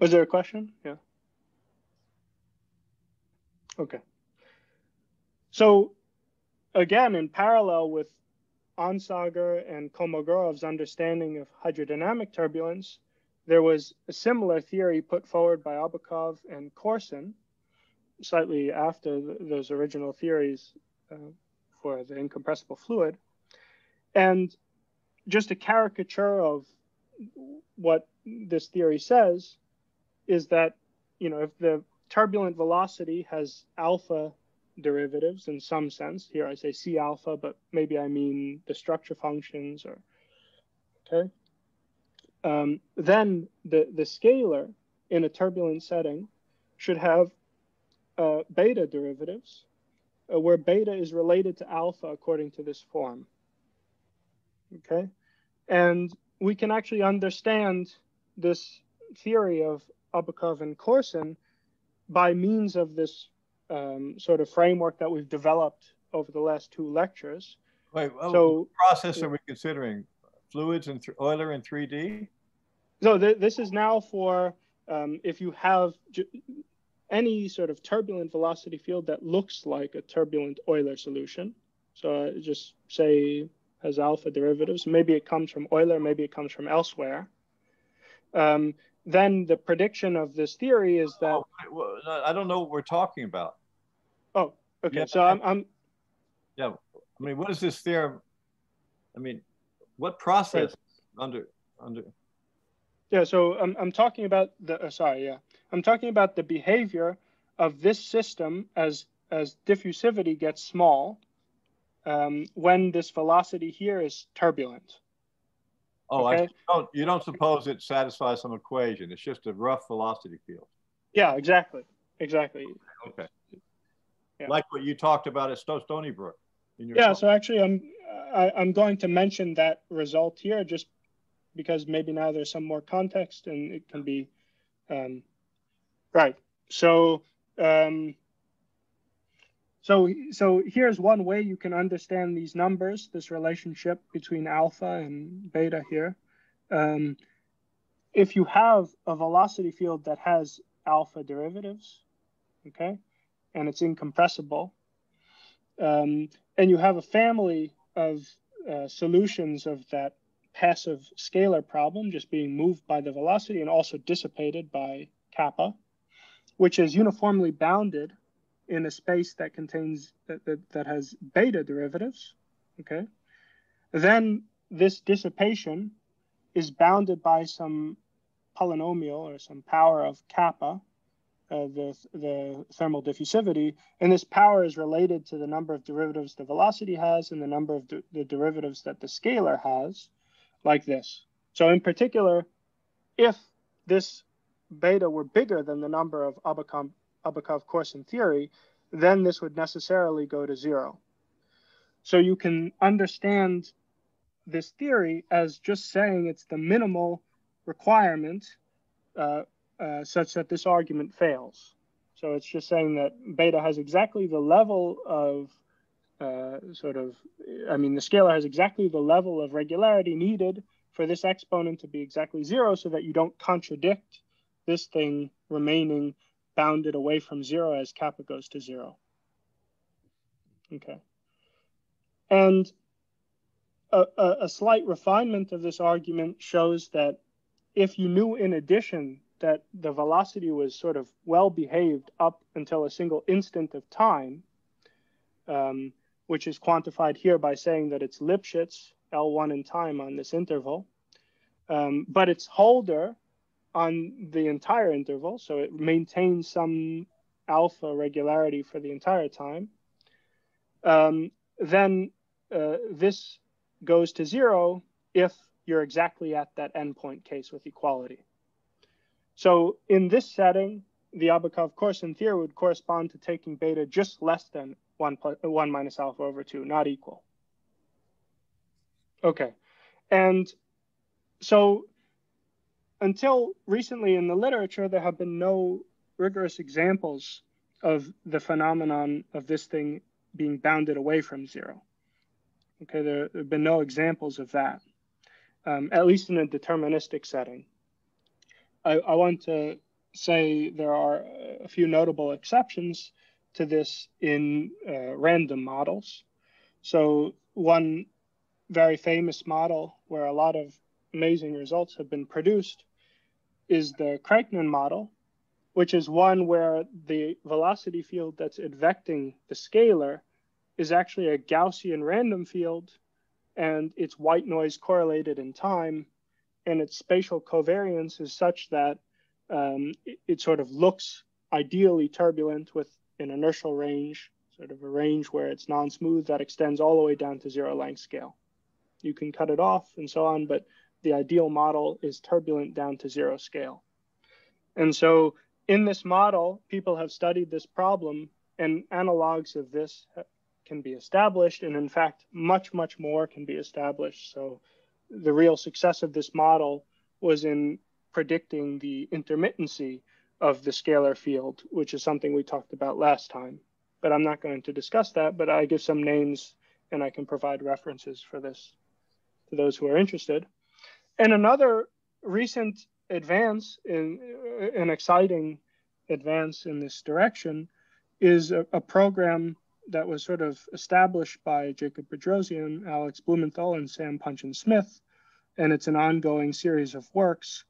Was there a question? Yeah. Okay. So again, in parallel with Onsager and Kolmogorov's understanding of hydrodynamic turbulence, there was a similar theory put forward by Obukhov and Corrsin, slightly after the, those original theories uh, for the incompressible fluid. And just a caricature of what this theory says is that you know if the turbulent velocity has alpha derivatives in some sense here i say c alpha but maybe i mean the structure functions or okay um, then the the scalar in a turbulent setting should have uh, beta derivatives uh, where beta is related to alpha according to this form okay? And we can actually understand this theory of Obukhov and Corrsin by means of this um, sort of framework that we've developed over the last two lectures. Wait, well, so process are we considering? Fluids and Euler in 3D? So th this is now for um, if you have any sort of turbulent velocity field that looks like a turbulent Euler solution. So uh, just say has alpha derivatives. Maybe it comes from Euler, maybe it comes from elsewhere. Um, then the prediction of this theory is that oh, I don't know what we're talking about. Oh, okay. Yeah, so I'm, I'm. Yeah, I mean, what is this theorem? I mean, what process right. under under? Yeah, so I'm I'm talking about the uh, sorry, yeah, I'm talking about the behavior of this system as as diffusivity gets small um, when this velocity here is turbulent. Oh, okay? I don't, you don't suppose it satisfies some equation. It's just a rough velocity field. Yeah, exactly. Exactly. Okay. Yeah. Like what you talked about at Stony Brook. yeah, talk. so actually I'm I, I'm going to mention that result here just because maybe now there's some more context and it can be um, right. So um, so so here's one way you can understand these numbers, this relationship between alpha and beta here. Um, if you have a velocity field that has alpha derivatives, okay, and it's incompressible, um, and you have a family of uh, solutions of that passive scalar problem just being moved by the velocity and also dissipated by kappa, which is uniformly bounded in a space that contains that, that, that has beta derivatives, okay, then this dissipation is bounded by some polynomial or some power of kappa, uh, the, the thermal diffusivity, and this power is related to the number of derivatives the velocity has and the number of de the derivatives that the scalar has, like this. So in particular, if this beta were bigger than the number of Obukhov Obukhov Corrsin theory, then this would necessarily go to zero. So you can understand this theory as just saying it's the minimal requirement uh, uh, such that this argument fails. So it's just saying that beta has exactly the level of uh, sort of, I mean, the scalar has exactly the level of regularity needed for this exponent to be exactly zero so that you don't contradict this thing remaining bounded away from zero as kappa goes to zero. Okay. And a, a, a, slight refinement of this argument shows that if you knew in addition that the velocity was sort of well behaved up until a single instant of time, um, which is quantified here by saying that it's Lipschitz L1 in time on this interval, um, but it's Holder on the entire interval, so it maintains some alpha regularity for the entire time, um, then uh, this goes to zero if you're exactly at that endpoint case with equality. So in this setting, the Obukhov-Corrsin theory would correspond to taking beta just less than 1, plus, 1 minus alpha over 2, not equal. Okay, and so until recently in the literature, there have been no rigorous examples of the phenomenon of this thing being bounded away from zero. Okay, there, have been no examples of that, um, at least in a deterministic setting. I, I want to say there are a few notable exceptions to this in uh, random models. So one very famous model where a lot of amazing results have been produced is the Kraichnan model, which is one where the velocity field that's advecting the scalar is actually a Gaussian random field, and its white noise correlated in time, and its spatial covariance is such that um, it, it, sort of looks ideally turbulent with an inertial range, sort of a range where it's non-smooth that extends all the way down to zero length scale. You can cut it off and so on, but the ideal model is turbulent down to zero scale. And so in this model, people have studied this problem and analogs of this can be established. And in fact, much, much more can be established. So the real success of this model was in predicting the intermittency of the scalar field, which is something we talked about last time. But I'm not going to discuss that, but I give some names and I can provide references for this to those who are interested. And another recent advance in an exciting advance in this direction is a, a, program that was sort of established by Jacob Bedrossian, Alex Blumenthal, and Sam Punshon-Smith. And it's an ongoing series of works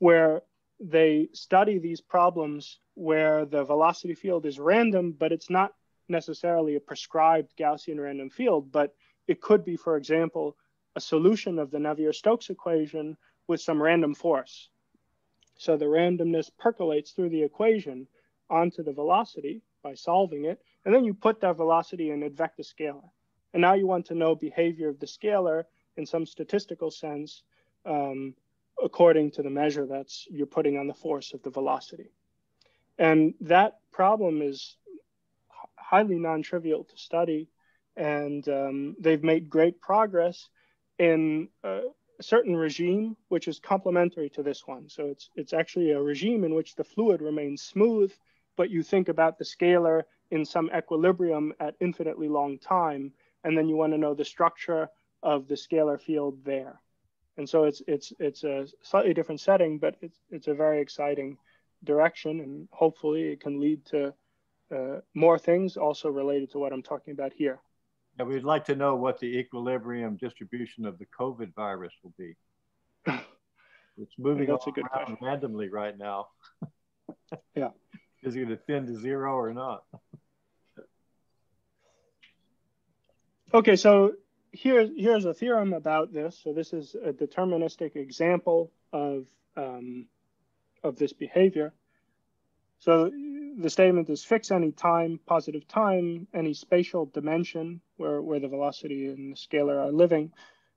where they study these problems where the velocity field is random, but it's not necessarily a prescribed Gaussian random field, but it could be, for example, a solution of the Navier-Stokes equation with some random force. So the randomness percolates through the equation onto the velocity by solving it, and then you put that velocity in a vector scalar. And now you want to know behavior of the scalar in some statistical sense um, according to the measure that's you're putting on the force of the velocity. And that problem is highly non-trivial to study and um, they've made great progress in a certain regime which is complementary to this one. So it's it's actually a regime in which the fluid remains smooth, but you think about the scalar in some equilibrium at infinitely long time, and then you want to know the structure of the scalar field there. And so it's it's it's a slightly different setting, but it's it's a very exciting direction, and hopefully it can lead to uh, more things also related to what I'm talking about here. Yeah, we'd like to know what the equilibrium distribution of the COVID virus will be. *sighs* It's moving That's a good around question. randomly right now. *laughs* Yeah. Is it going to thin to zero or not? Okay, so here, here's a theorem about this. So this is a deterministic example of, um, of this behavior. So the statement is fix any time, positive time, any spatial dimension where, where the velocity and the scalar are living,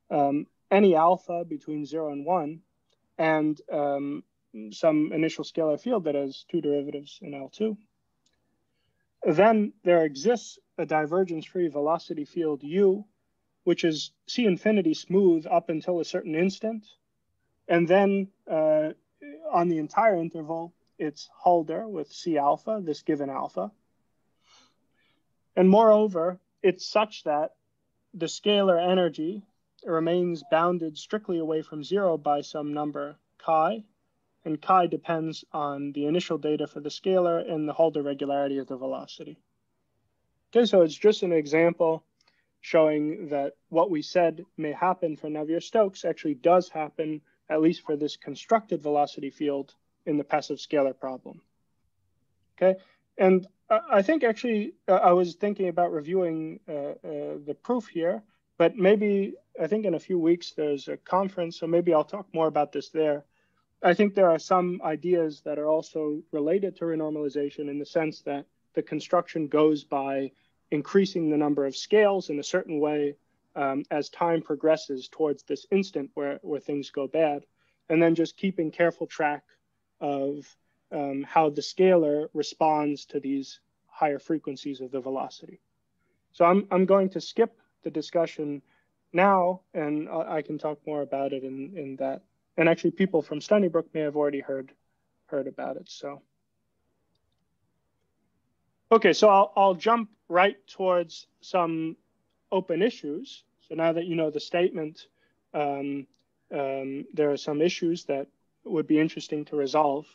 um, any alpha between zero and one, and um, some initial scalar field that has two derivatives in L2. Then there exists a divergence-free velocity field U, which is C infinity smooth up until a certain instant. And then uh, on the entire interval, it's Hölder with C alpha, this given alpha. And moreover, it's such that the scalar energy remains bounded strictly away from zero by some number chi, and chi depends on the initial data for the scalar and the Hölder regularity of the velocity. Okay, so it's just an example showing that what we said may happen for Navier-Stokes actually does happen, at least for this constructed velocity field in the passive scalar problem. Okay, and I think actually uh, I was thinking about reviewing uh, uh, the proof here, but maybe I think in a few weeks there's a conference, so maybe I'll talk more about this there. I think there are some ideas that are also related to renormalization in the sense that the construction goes by increasing the number of scales in a certain way um, as time progresses towards this instant where, where things go bad, and then just keeping careful track of um, how the scalar responds to these higher frequencies of the velocity. So I'm, I'm going to skip the discussion now, and I can talk more about it in, in that and actually people from Stony Brook may have already heard heard about it. So, okay, so I'll, I'll jump right towards some open issues. So now that you know the statement, um, um, there are some issues that would be interesting to resolve.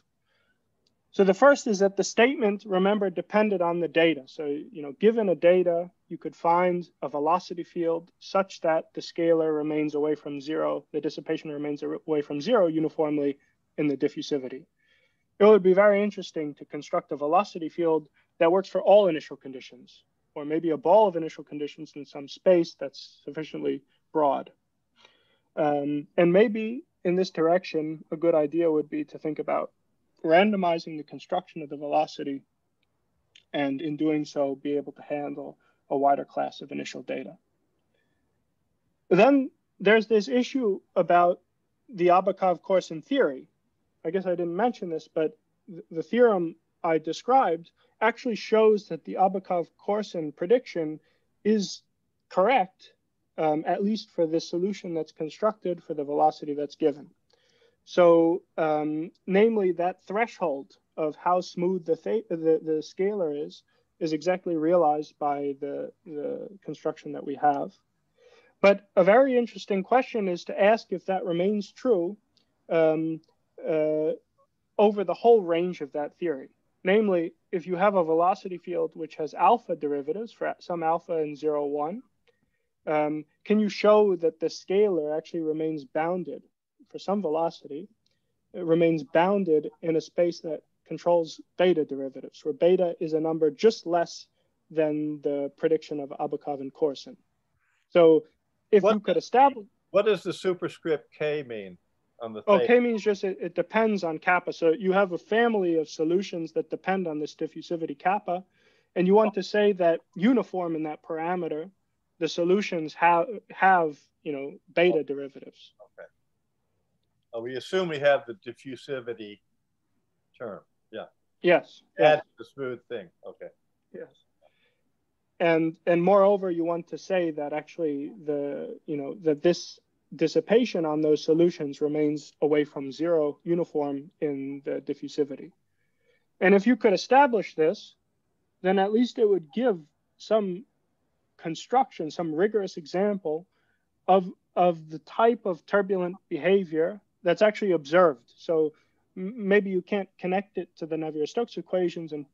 So the first is that the statement, remember, depended on the data. So, you know, given a data, you could find a velocity field such that the scalar remains away from zero, the dissipation remains away from zero uniformly in the diffusivity. It would be very interesting to construct a velocity field that works for all initial conditions, or maybe a ball of initial conditions in some space that's sufficiently broad. Um, and maybe in this direction, a good idea would be to think about randomizing the construction of the velocity and in doing so be able to handle a wider class of initial data. Then there's this issue about the Obukhov-Corrsin theory. I guess I didn't mention this, but the theorem I described actually shows that the Obukhov-Corrsin prediction is correct, um, at least for the solution that's constructed for the velocity that's given. So, um, namely, that threshold of how smooth the, the, the scalar is is exactly realized by the, the construction that we have. But a very interesting question is to ask if that remains true um, uh, over the whole range of that theory. Namely, if you have a velocity field which has alpha derivatives for some alpha in 0, 1, um, can you show that the scalar actually remains bounded for some velocity, it remains bounded in a space that controls beta derivatives, where beta is a number just less than the prediction of Obukhov and Corrsin. So if what, you could establish... What does the superscript K mean? On the oh, K means just it, it depends on kappa. So you have a family of solutions that depend on this diffusivity kappa, and you want to say that uniform in that parameter, the solutions have have you know beta derivatives. Uh, we assume we have the diffusivity term. Yeah. Yes. That's the smooth thing. Okay. Yes. and and moreover, you want to say that actually the you know that this dissipation on those solutions remains away from zero uniform in the diffusivity. And if you could establish this, then at least it would give some construction, some rigorous example of, of the type of turbulent behavior that's actually observed. So maybe you can't connect it to the Navier-Stokes equations and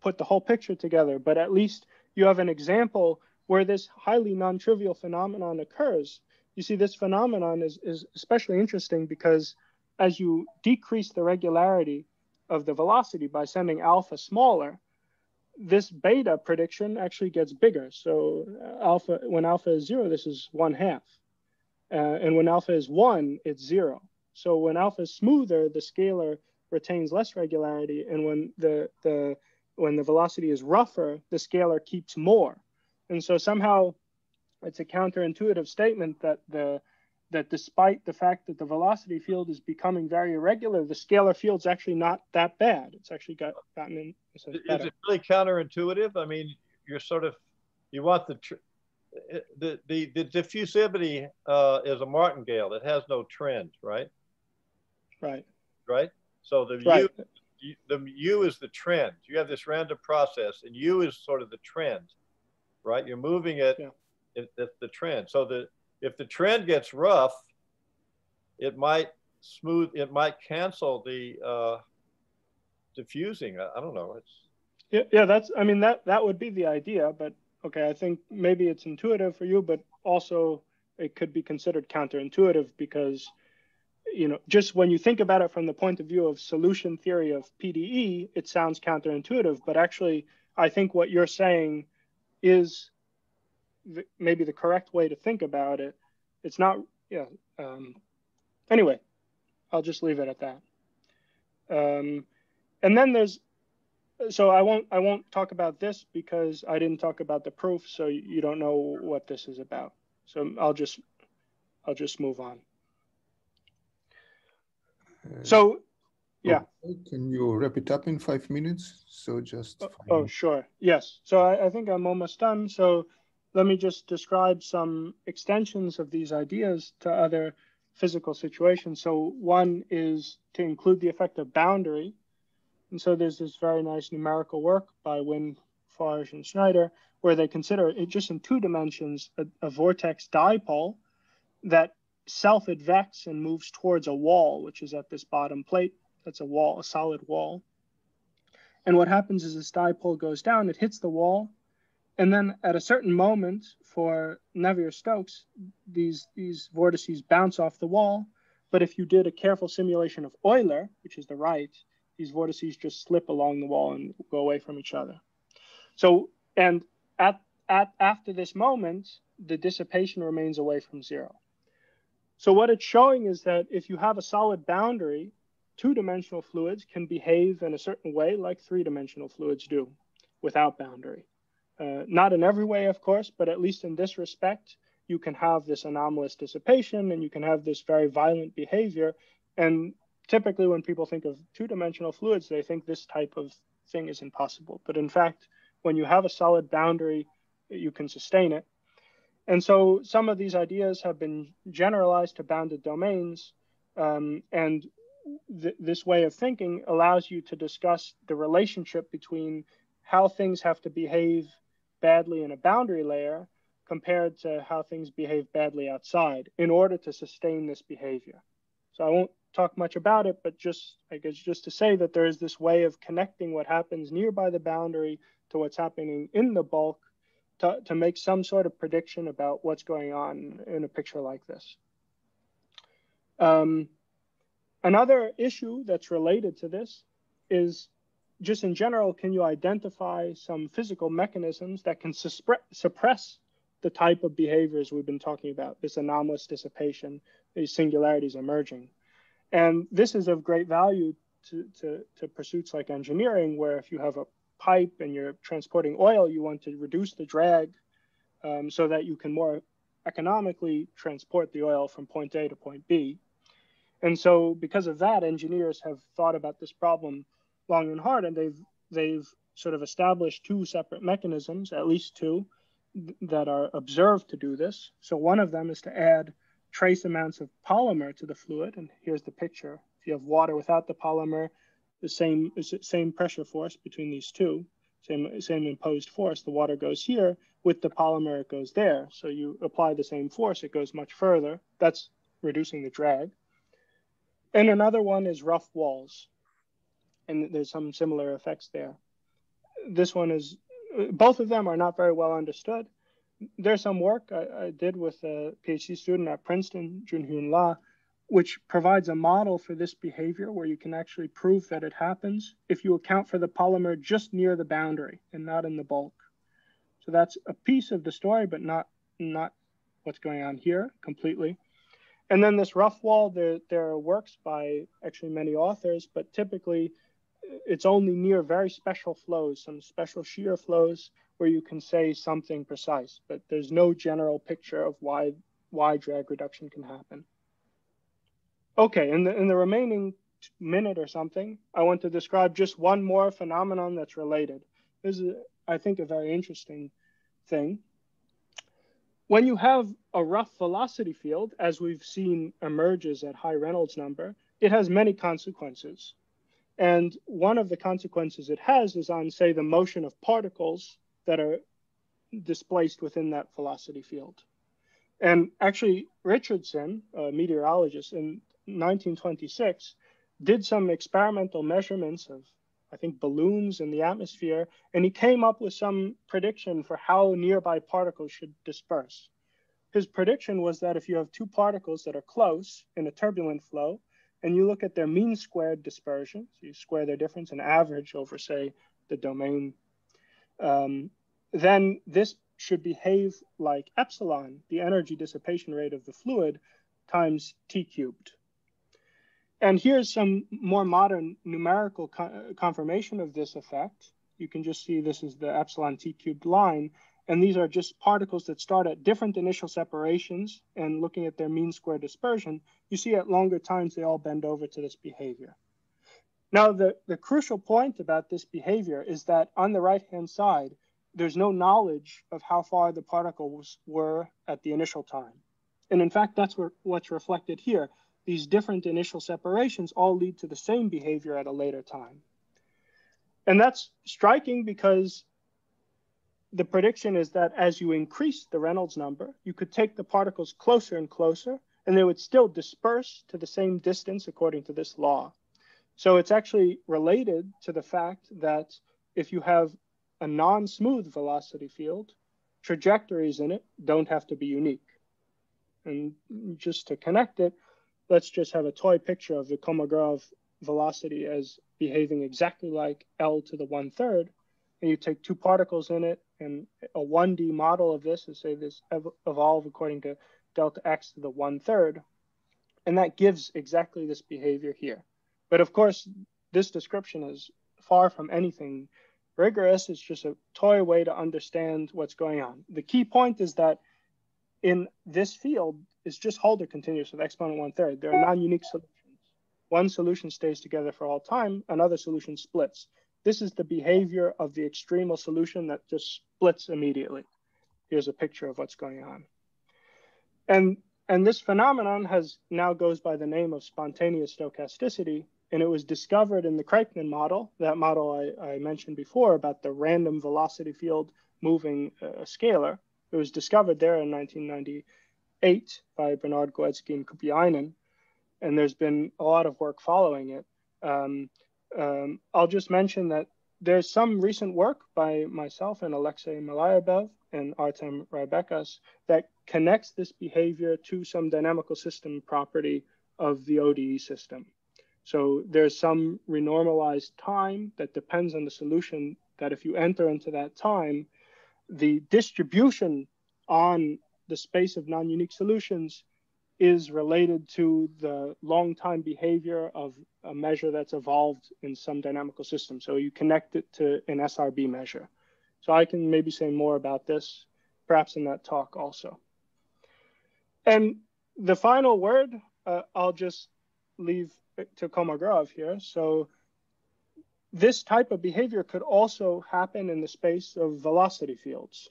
put the whole picture together, but at least you have an example where this highly non-trivial phenomenon occurs. You see, this phenomenon is, is especially interesting because as you decrease the regularity of the velocity by sending alpha smaller, this beta prediction actually gets bigger. So uh, alpha, when alpha is zero, this is one half. Uh, and when alpha is one, it's zero. So when alpha is smoother, the scalar retains less regularity. And when the, the, when the velocity is rougher, the scalar keeps more. And so somehow it's a counterintuitive statement that the that despite the fact that the velocity field is becoming very irregular, the scalar field's actually not that bad. It's actually got gotten in. Is it really counterintuitive? I mean, you're sort of you want the the the, the diffusivity uh, is a martingale. It has no trend, right? Right. Right. So the right. U, the U is the trend. You have this random process, and U is sort of the trend, right? You're moving it. Yeah. It, it's the trend. So the if the trend gets rough, it might smooth, it might cancel the uh, diffusing. I, I don't know. It's yeah, yeah. That's. I mean, that that would be the idea. But okay, I think maybe it's intuitive for you, but also it could be considered counterintuitive because you know just when you think about it from the point of view of solution theory of PDE, it sounds counterintuitive. But actually, I think what you're saying is maybe the correct way to think about it. It's not, yeah. Um, anyway, I'll just leave it at that. Um, and then there's, so I won't I won't talk about this because I didn't talk about the proof, so you don't know what this is about. So I'll just I'll just move on. Uh, so, yeah. Can you wrap it up in five minutes? So just. Oh, oh sure. Yes. So I, I think I'm almost done. So let me just describe some extensions of these ideas to other physical situations. So one is to include the effect of boundary. And so there's this very nice numerical work by Nguyen, Farge, and Schneider, where they consider it just in two dimensions a, a vortex dipole that self-advects and moves towards a wall, which is at this bottom plate. That's a wall, a solid wall. And what happens is this dipole goes down, it hits the wall, and then at a certain moment for Navier-Stokes, these, these vortices bounce off the wall. But if you did a careful simulation of Euler, which is the right, these vortices just slip along the wall and go away from each other. So, and at, at after this moment, the dissipation remains away from zero. So what it's showing is that if you have a solid boundary, two-dimensional fluids can behave in a certain way like three-dimensional fluids do without boundary. Uh, not in every way, of course, but at least in this respect, you can have this anomalous dissipation and you can have this very violent behavior. And typically, when people think of two dimensional fluids, they think this type of thing is impossible. But in fact, when you have a solid boundary, you can sustain it. And so some of these ideas have been generalized to bounded domains. Um, and th this way of thinking allows you to discuss the relationship between how things have to behave badly in a boundary layer compared to how things behave badly outside in order to sustain this behavior. So I won't talk much about it, but just I guess just to say that there is this way of connecting what happens nearby the boundary to what's happening in the bulk to, to make some sort of prediction about what's going on in a picture like this. Um, another issue that's related to this is just in general, can you identify some physical mechanisms that can suppress the type of behaviors we've been talking about, this anomalous dissipation, these singularities emerging? And this is of great value to, to, to pursuits like engineering, where if you have a pipe and you're transporting oil, you want to reduce the drag um, so that you can more economically transport the oil from point A to point B. And so, because of that, engineers have thought about this problem long and hard, and they've they've sort of established two separate mechanisms, at least two, that are observed to do this. So one of them is to add trace amounts of polymer to the fluid. And here's the picture. If you have water without the polymer, the same same pressure force between these two, same same imposed force. The water goes here. With the polymer, it goes there. So you apply the same force, it goes much further. That's reducing the drag. And another one is rough walls. And there's some similar effects there. This one is, both of them are not very well understood. There's some work I, I did with a PhD student at Princeton, Junhyun La, which provides a model for this behavior where you can actually prove that it happens if you account for the polymer just near the boundary and not in the bulk. So that's a piece of the story, but not not what's going on here completely. And then this rough wall, there, there are works by actually many authors, but typically it's only near very special flows, some special shear flows where you can say something precise, but there's no general picture of why, why drag reduction can happen. Okay, in the, in the remaining minute or something, I want to describe just one more phenomenon that's related. This is, I think, a very interesting thing. When you have a rough velocity field, as we've seen emerges at high Reynolds number, it has many consequences. And one of the consequences it has is on, say, the motion of particles that are displaced within that velocity field. And actually, Richardson, a meteorologist, in 1926 did some experimental measurements of I think balloons in the atmosphere, and he came up with some prediction for how nearby particles should disperse. His prediction was that if you have two particles that are close in a turbulent flow, and you look at their mean squared dispersion, you square their difference and average over, say, the domain, um, then this should behave like epsilon, the energy dissipation rate of the fluid, times t cubed. And here's some more modern numerical co confirmation of this effect. You can just see this is the epsilon t cubed line. And these are just particles that start at different initial separations and looking at their mean square dispersion, you see at longer times they all bend over to this behavior. Now, the, the crucial point about this behavior is that on the right-hand side, there's no knowledge of how far the particles were at the initial time. And in fact, that's what, what's reflected here these different initial separations all lead to the same behavior at a later time. And that's striking because the prediction is that as you increase the Reynolds number, you could take the particles closer and closer, and they would still disperse to the same distance according to this law. So it's actually related to the fact that if you have a non-smooth velocity field, trajectories in it don't have to be unique. And just to connect it, let's just have a toy picture of the Kolmogorov velocity as behaving exactly like L to the one third. And you take two particles in it and a 1D model of this and say this evolve according to delta x to the one third. And that gives exactly this behavior here. But of course, this description is far from anything rigorous. It's just a toy way to understand what's going on. The key point is that in this field, is just Holder continuous with exponent one third. There are non-unique solutions. One solution stays together for all time, another solution splits. This is the behavior of the extremal solution that just splits immediately. Here's a picture of what's going on. And, and this phenomenon has now goes by the name of spontaneous stochasticity, and it was discovered in the Kraichnan model, that model I, I mentioned before about the random velocity field moving a scalar. It was discovered there in 1998 by Bernard Gawedzki and Kupiainen, and there's been a lot of work following it. Um, um, I'll just mention that there's some recent work by myself and Alexey Mailybaev and Artem Raibekas that connects this behavior to some dynamical system property of the ODE system. So there's some renormalized time that depends on the solution that if you enter into that time, the distribution on the space of non-unique solutions is related to the long time behavior of a measure that's evolved in some dynamical system. So you connect it to an SRB measure. So I can maybe say more about this, perhaps in that talk also. And the final word, uh, I'll just leave to Kolmogorov here. So this type of behavior could also happen in the space of velocity fields.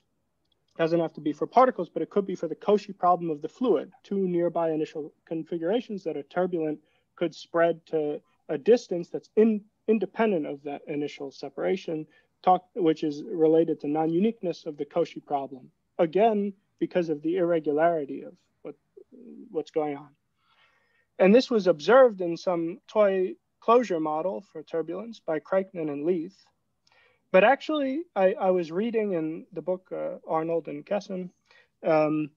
Doesn't have to be for particles, but it could be for the Cauchy problem of the fluid. Two nearby initial configurations that are turbulent could spread to a distance that's in, independent of that initial separation, talk, which is related to non-uniqueness of the Cauchy problem. Again, because of the irregularity of what, what's going on. And this was observed in some toy closure model for turbulence by Kraichnan and Leith. But actually, I, I was reading in the book uh, Arnold and Khesin, um,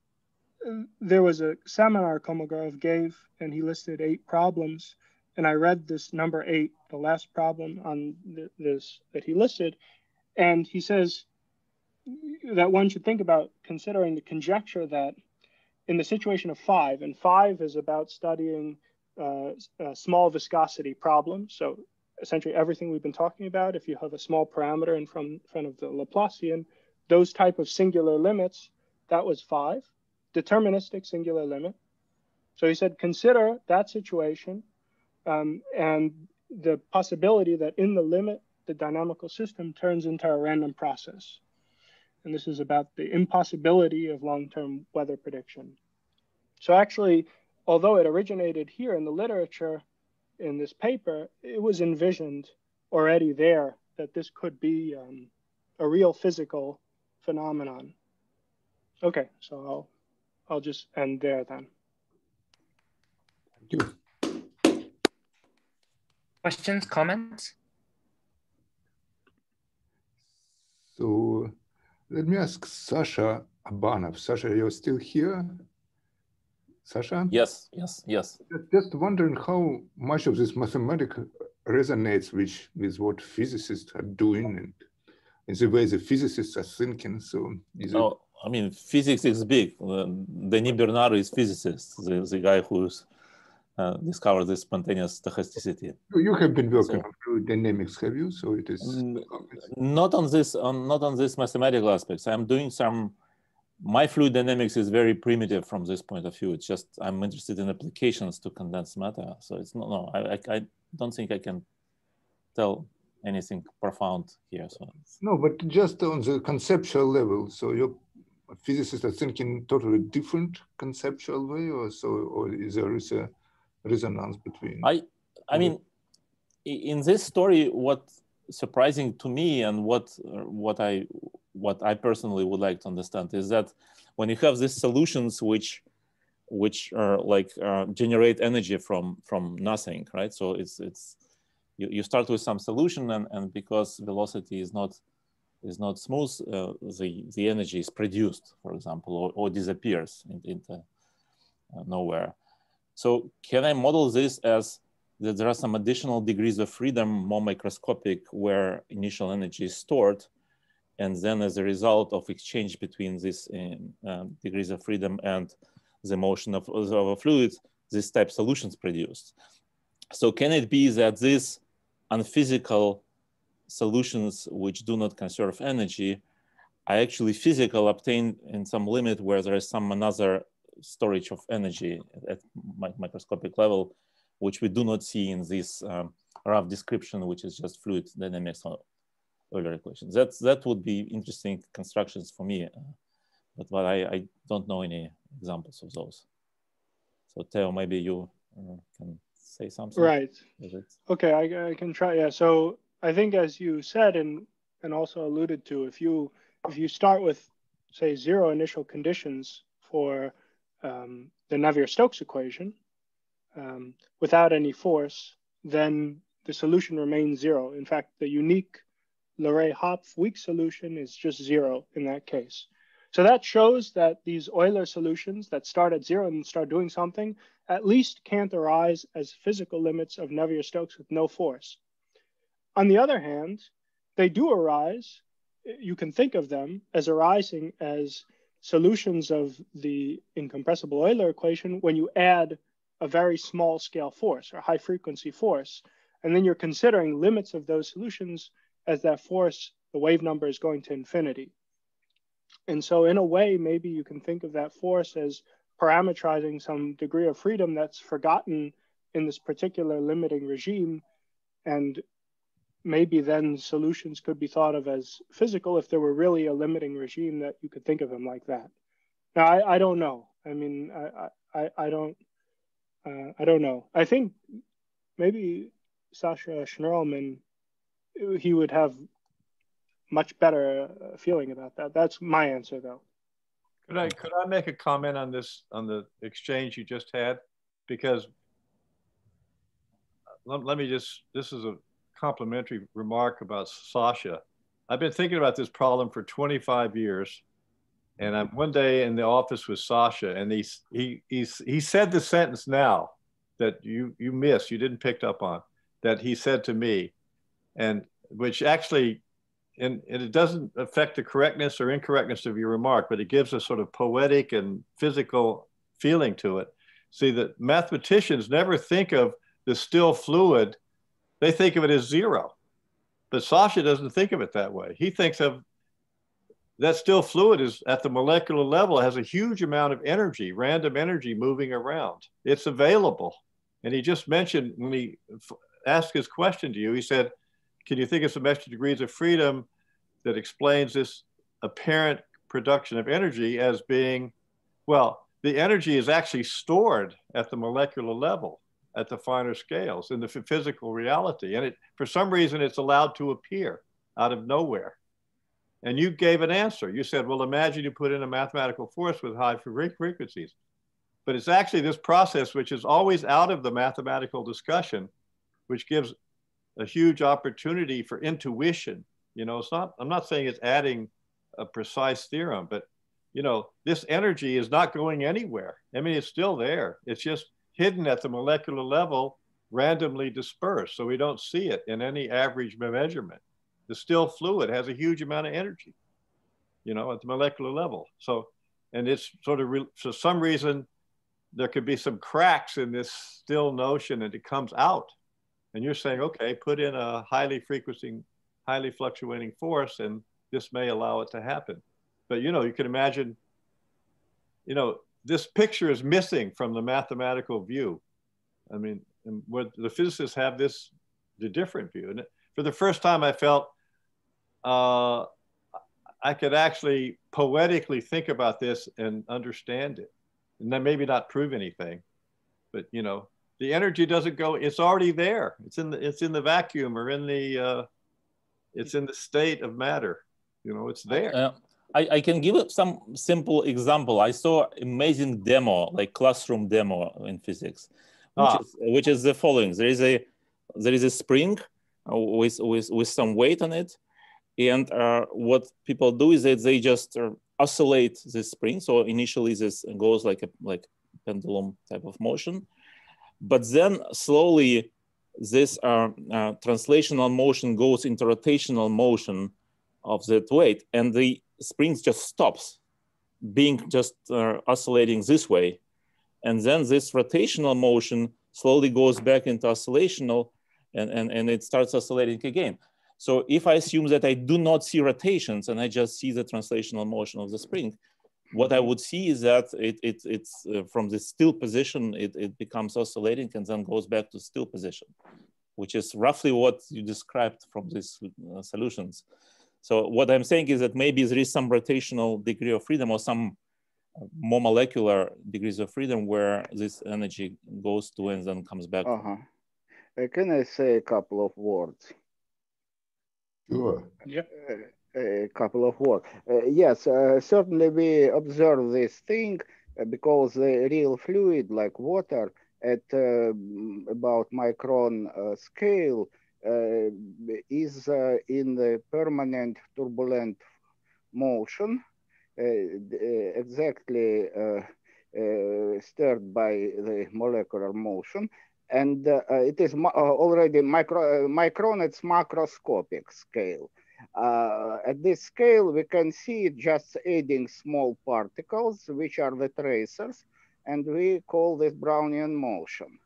there was a seminar Kolmogorov gave, and he listed eight problems. And I read this number eight, the last problem on th this that he listed. And he says that one should think about considering the conjecture that in the situation of five, and five is about studying uh, small viscosity problems. So essentially everything we've been talking about, if you have a small parameter in front, front of the Laplacian, those type of singular limits, that was five, deterministic singular limit. So he said, consider that situation um, and the possibility that in the limit, the dynamical system turns into a random process. And this is about the impossibility of long-term weather prediction. So actually, although it originated here in the literature in this paper, it was envisioned already there that this could be um, a real physical phenomenon. Okay, so I'll, I'll just end there then. Thank you. Questions, comments? So let me ask Sasha Abanov. Sasha, you're still here? Sasha? Yes, yes, yes. Just wondering how much of this mathematics resonates with, with what physicists are doing and in the way the physicists are thinking. So is oh, it... I mean, physics is big. Uh, Denis Bernard is physicist, the, the guy who's uh, discovered this spontaneous stochasticity. You have been working so, on fluid dynamics, have you? So it is not on this, on not on this mathematical aspects. I'm doing some my fluid dynamics is very primitive from this point of view. It's just I'm interested in applications to condensed matter. So it's not no. I, I, don't think I can tell anything profound here. So no, but just on the conceptual level. So your physicists are thinking totally different conceptual way, or so, or is there is a resonance between? I I mean, in this story, what surprising to me and what what I what I personally would like to understand is that when you have these solutions which which are like uh, generate energy from from nothing, right? So it's it's you, you start with some solution and, and because velocity is not is not smooth, uh, the the energy is produced, for example, or, or disappears into, into uh, nowhere. So can I model this as that there are some additional degrees of freedom, more microscopic, where initial energy is stored, and then as a result of exchange between these uh, degrees of freedom and the motion of, of a fluid, this type solutions produced. So can it be that these unphysical solutions which do not conserve energy are actually physical obtained in some limit where there is some another storage of energy at microscopic level, which we do not see in this um, rough description, which is just fluid dynamics Euler equations. That's, that would be interesting constructions for me, uh, but, but I, I don't know any examples of those. So Theo, maybe you uh, can say something. Right. Okay, I, I can try. Yeah. So I think as you said and and also alluded to, if you if you start with say zero initial conditions for um, the Navier-Stokes equation um, without any force, then the solution remains zero. In fact, the unique Leray-Hopf weak solution is just zero in that case. So that shows that these Euler solutions that start at zero and start doing something at least can't arise as physical limits of Navier-Stokes with no force. On the other hand, they do arise, you can think of them as arising as solutions of the incompressible Euler equation when you add a very small scale force or high frequency force. And then you're considering limits of those solutions as that force, the wave number is going to infinity. And so in a way, maybe you can think of that force as parametrizing some degree of freedom that's forgotten in this particular limiting regime. And maybe then solutions could be thought of as physical if there were really a limiting regime that you could think of them like that. Now, I, I don't know. I mean, I, I, I don't, uh, I don't know. I think maybe Sasha Shnirelman, he would have much better uh, feeling about that. That's my answer, though. Could I could I make a comment on this on the exchange you just had? Because let, let me just this is a complimentary remark about Sasha. I've been thinking about this problem for 25 years. And I'm one day in the office with Sasha, and he he he's, he said the sentence now that you you missed, you didn't pick up on, that he said to me, and which actually, and, and it doesn't affect the correctness or incorrectness of your remark, but it gives a sort of poetic and physical feeling to it. See that mathematicians never think of the still fluid they think of it as zero. But Sasha doesn't think of it that way. He thinks of that still fluid is at the molecular level has a huge amount of energy, random energy moving around. It's available. And he just mentioned when he asked his question to you, he said, Can you think of some extra degrees of freedom that explains this apparent production of energy as being, well, the energy is actually stored at the molecular level at the finer scales in the physical reality. And it, for some reason, it's allowed to appear out of nowhere. And you gave an answer. You said, well, imagine you put in a mathematical force with high frequencies. But it's actually this process, which is always out of the mathematical discussion, which gives a huge opportunity for intuition. You know, it's not, I'm not saying it's adding a precise theorem, but you know, this energy is not going anywhere. I mean, it's still there. It's just hidden at the molecular level, randomly dispersed. So we don't see it in any average measurement. The still fluid has a huge amount of energy, you know, at the molecular level. So, and it's sort of, re- for some reason, there could be some cracks in this still notion and it comes out. And you're saying, okay, put in a highly frequencing, highly fluctuating force, and this may allow it to happen. But you know, you can imagine, you know, this picture is missing from the mathematical view. I mean, what the physicists have this the different view. And for the first time, I felt uh, I could actually poetically think about this and understand it, and then maybe not prove anything, but you know, the energy doesn't go. It's already there. It's in the it's in the vacuum or in the uh, it's in the state of matter. You know, it's there. Uh, I, I can give some simple example. I saw amazing demo, like classroom demo in physics, which, ah. is, which is the following. There is a there is a spring with with with some weight on it, and uh, what people do is that they just uh, oscillate the spring. So initially this goes like a like pendulum type of motion, but then slowly this uh, uh, translational motion goes into rotational motion of that weight, and the spring just stops being just uh, oscillating this way. And then this rotational motion slowly goes back into oscillational and, and, and it starts oscillating again. So if I assume that I do not see rotations and I just see the translational motion of the spring, what I would see is that it, it, it's uh, from the still position, it, it becomes oscillating and then goes back to still position, which is roughly what you described from these uh, solutions. So what I'm saying is that maybe there is some rotational degree of freedom or some more molecular degrees of freedom where this energy goes to and then comes back. Uh-huh. Uh, can I say a couple of words? Sure. Yeah. Uh, a couple of words. Uh, yes, uh, certainly we observe this thing uh, because the real fluid like water at uh, about micron scale uh, is uh, in the permanent turbulent motion, uh, exactly stirred by the molecular motion. And it is already micro, micron, it's macroscopic scale. Uh, at this scale, we can see just adding small particles, which are the tracers, and we call this Brownian motion.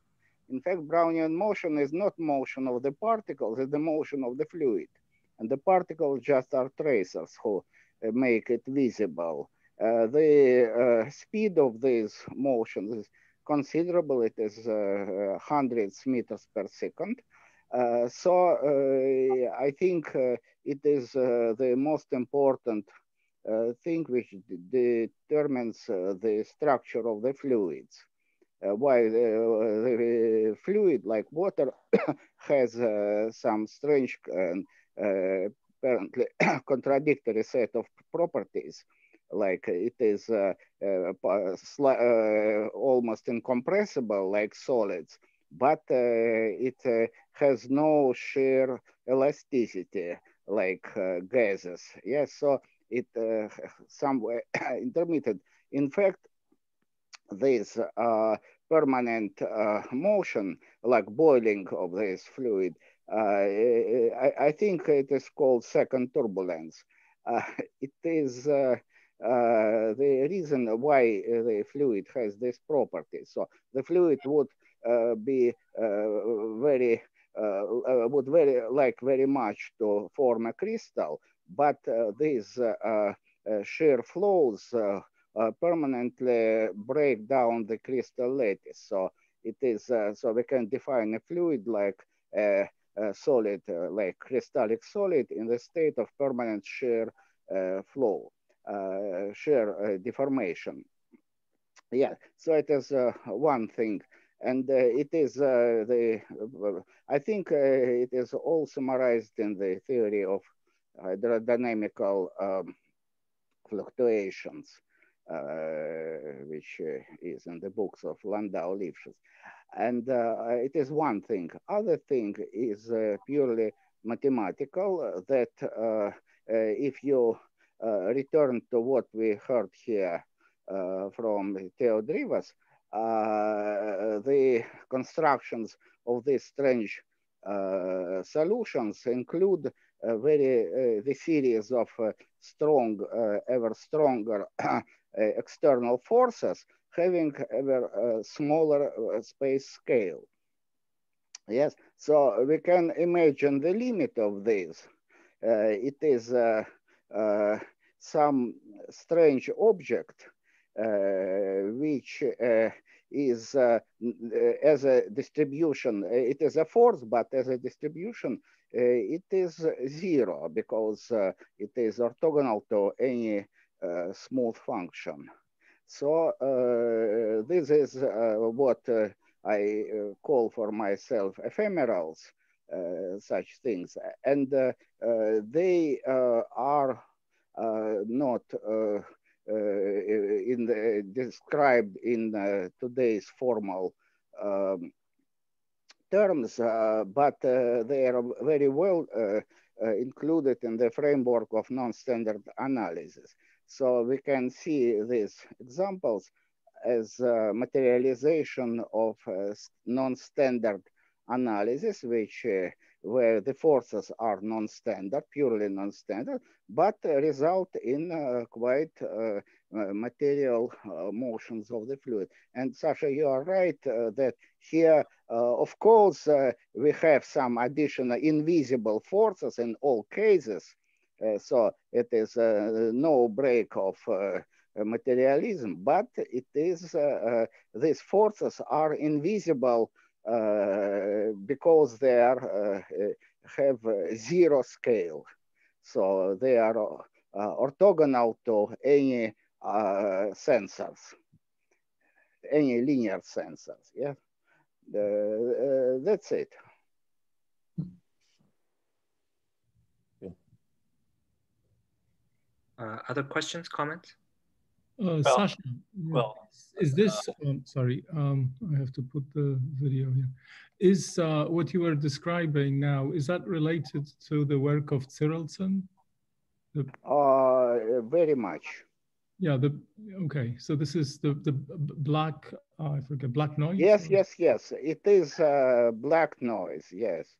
In fact, Brownian motion is not motion of the particles, it's the motion of the fluid. And the particles just are tracers who uh, make it visible. Uh, the uh, speed of these motions is considerable. It is uh, uh, hundreds meters per second. Uh, so uh, I think uh, it is the most important thing which determines the structure of the fluids. Uh, while uh, the fluid like water *coughs* has uh, some strange and apparently *coughs* contradictory set of properties like it is uh, uh, uh, almost incompressible like solids but uh, it uh, has no shear elasticity like uh, gases yes so it *laughs* somewhere *coughs* intermittent in fact this permanent motion like boiling of this fluid I, I, think it is called second turbulence. Uh, *laughs* it is uh, uh, the reason why the fluid has this property. So the fluid would be very would very like very much to form a crystal, but these shear flows permanently break down the crystal lattice. So it is uh, so we can define a fluid like a, a solid, uh, like crystallic solid in the state of permanent shear uh, flow. Uh, shear uh, deformation. Yeah, so it is uh, one thing. And it is the, I think it is all summarized in the theory of hydrodynamical um, fluctuations, which is in the books of Landau Lifshitz. And uh, it is one thing. Other thing is uh, purely mathematical that uh, if you uh, return to what we heard here uh, from Theo Drivas, uh, the constructions of these strange solutions include very the series of strong, ever stronger *coughs* external forces having ever smaller space scale. Yes, so we can imagine the limit of this. Uh, it is uh, uh, some strange object uh, which uh, is as a distribution, it is a force, but as a distribution, it is zero because it is orthogonal to any smooth function. So uh, this is uh, what uh, I call for myself ephemerals. Uh, such things. And uh, uh, they are not in the, described in today's formal um, terms, but they are very well included in the framework of non-standard analysis. So we can see these examples as uh, materialization of uh, non-standard analysis, which uh, where the forces are non-standard, purely non-standard, but result in uh, quite uh, uh, material motions of the fluid. And Sasha, you are right that here, of course, we have some additional invisible forces in all cases. so it is no break of materialism, but it is, these forces are invisible uh, because they are uh, have zero scale. So they are uh, orthogonal to any sensors, any linear sensors. Yeah, that's it. Uh, other questions, comments? Uh, well, Sasha, well, is this, uh, um, sorry, um, I have to put the video here. Is uh, what you are describing now, is that related to the work of Tsirelson? The, uh, very much. Yeah, the, okay, so this is the, the black, uh, I forget, black noise? Yes, or? yes, yes, it is uh, black noise, yes.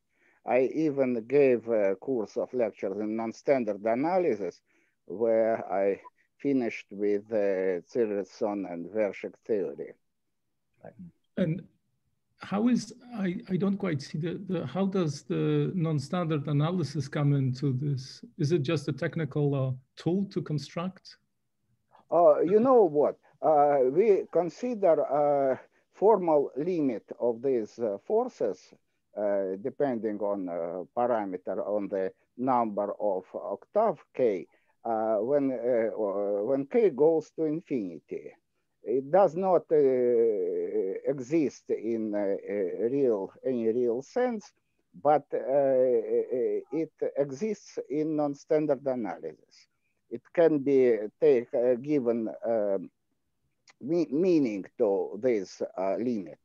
I even gave a course of lectures in non-standard analysis where I finished with uh, Tsirelson and Vershik theory. And how is, I, I don't quite see the, the, how does the non-standard analysis come into this? Is it just a technical uh, tool to construct? Uh, you know what, uh, we consider a formal limit of these uh, forces uh, depending on uh, parameter on the number of octave k, uh, Uh, when, uh, uh, when k goes to infinity, it does not exist in real, any real sense, but it exists in non-standard analysis. It can be take, given um, meaning to this limit.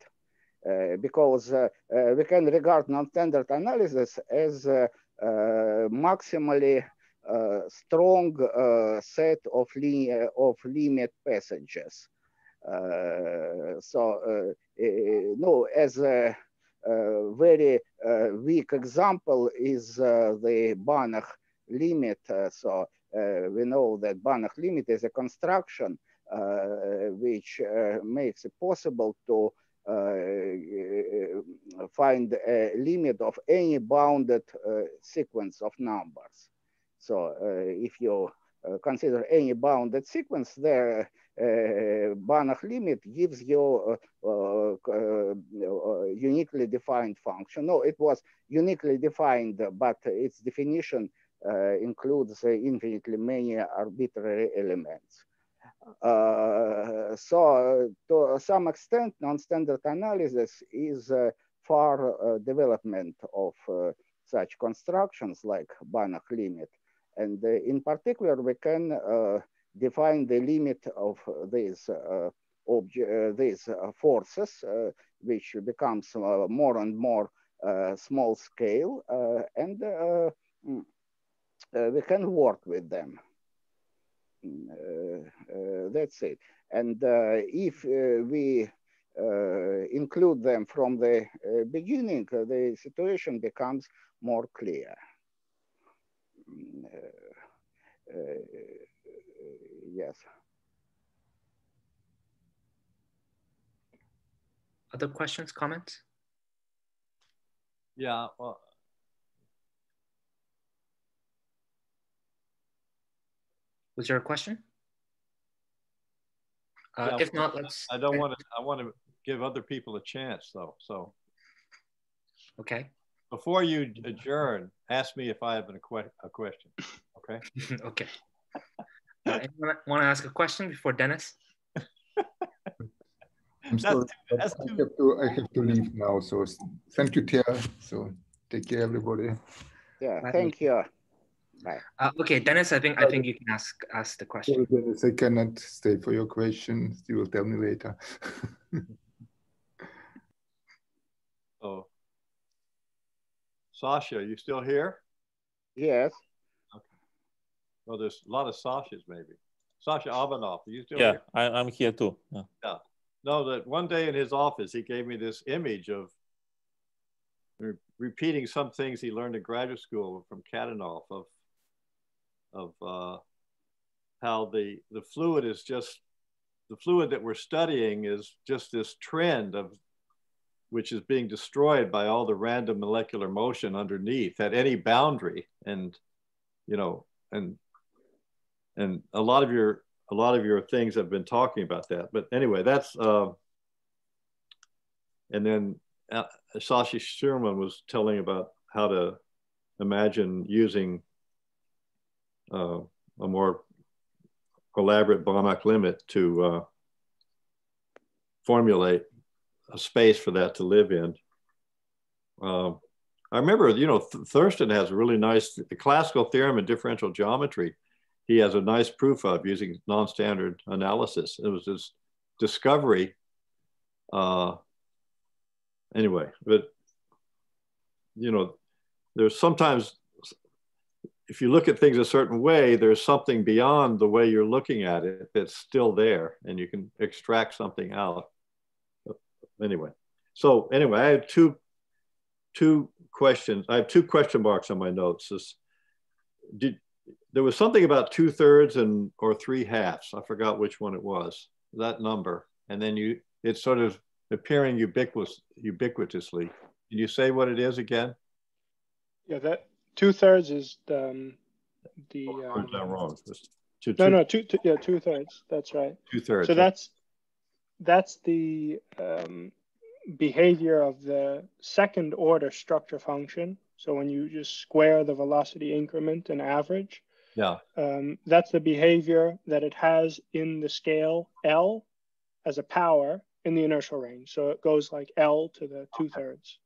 Uh, because uh, uh, we can regard non-standard analysis as maximally strong uh, set of, li uh, of limit passages. Uh, so eh, eh, no, as a, a very weak example is the Banach limit. so we know that Banach limit is a construction uh, which uh, makes it possible to uh, find a limit of any bounded uh, sequence of numbers. So uh, if you uh, consider any bounded sequence, the uh, Banach limit gives you a uniquely defined function. No, it was uniquely defined, but its definition includes infinitely many arbitrary elements. Uh, so to some extent, non-standard analysis is uh, far uh, development of such constructions like Banach limit. And uh, in particular, we can uh, define the limit of these uh, object, these forces, which becomes more and more small scale, and mm, we can work with them. Mm, uh, uh, that's it. And uh, if we include them from the beginning, the situation becomes more clear. Mm, uh, uh, uh, yes. Other questions, comments? Yeah, well, Was there a question? Uh, yeah, if not, let's. I don't want to. I want to give other people a chance, though. So. Okay. Before you adjourn, ask me if I have a, que a question. Okay. *laughs* okay. Uh, anyone want to ask a question before Dennis? *laughs* I'm sorry, I, have to, I have to leave now. So thank you, Tia. So take care, everybody. Yeah, thank you. Uh, okay, Dennis, I think I think you can ask ask the question. Dennis, I cannot stay for your question. You will tell me later. *laughs* oh, Sasha, you still here? Yes. Okay. Well, there's a lot of Sashas, maybe. Sasha Abanov, are you still yeah, here? I, I'm here too. Yeah. yeah. No, that one day in his office, he gave me this image of repeating some things he learned in graduate school from Kadanoff of of uh, how the the fluid is just the fluid that we're studying is just this trend of which is being destroyed by all the random molecular motion underneath at any boundary. And you know and and a lot of your a lot of your things have been talking about that. But anyway that's uh, and then uh, Sasha Shnirelman was telling about how to imagine using uh, a more elaborate Banach limit to uh, formulate a space for that to live in. Uh, I remember, you know, Th Thurston has a really nice classical theorem in differential geometry. He has a nice proof of using non-standard analysis. It was his discovery. Uh, anyway, but you know, there's sometimes if you look at things a certain way, there's something beyond the way you're looking at it that's still there, and you can extract something out. Anyway, so anyway, I have two two questions. I have two question marks on my notes. This, did there was something about two thirds and or three halves. I forgot which one it was. That number, and then you it's sort of appearing ubiquitous ubiquitously. Can you say what it is again? Yeah, that two thirds is the, um, the um, that wrong? Two, no, no, two, two, yeah, two thirds. That's right. Two thirds. So that's that's the um, behavior of the second order structure function. So when you just square the velocity increment and average, yeah, um, that's the behavior that it has in the scale L as a power in the inertial range. So it goes like L to the two thirds.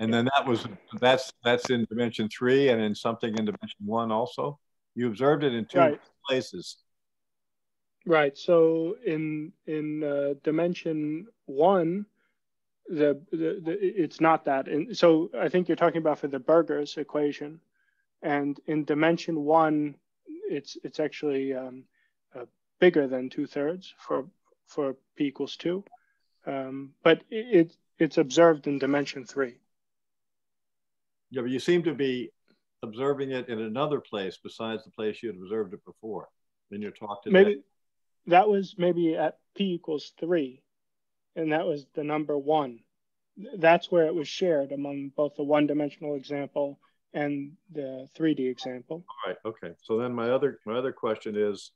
And then that was that's that's in dimension three and in something in dimension one also. You observed it in two right. places. Right. So in in uh, dimension one, the, the, the it's not that. And so I think you're talking about for the Burgers equation, and in dimension one, it's it's actually um, uh, bigger than two thirds for for p equals two, um, but it, it's observed in dimension three. Yeah, but you seem to be observing it in another place besides the place you had observed it before in your talk today. Maybe that was maybe at p equals three, and that was the number one. That's where it was shared among both the one-dimensional example and the 3D example. All right. Okay. So then my other my other question is,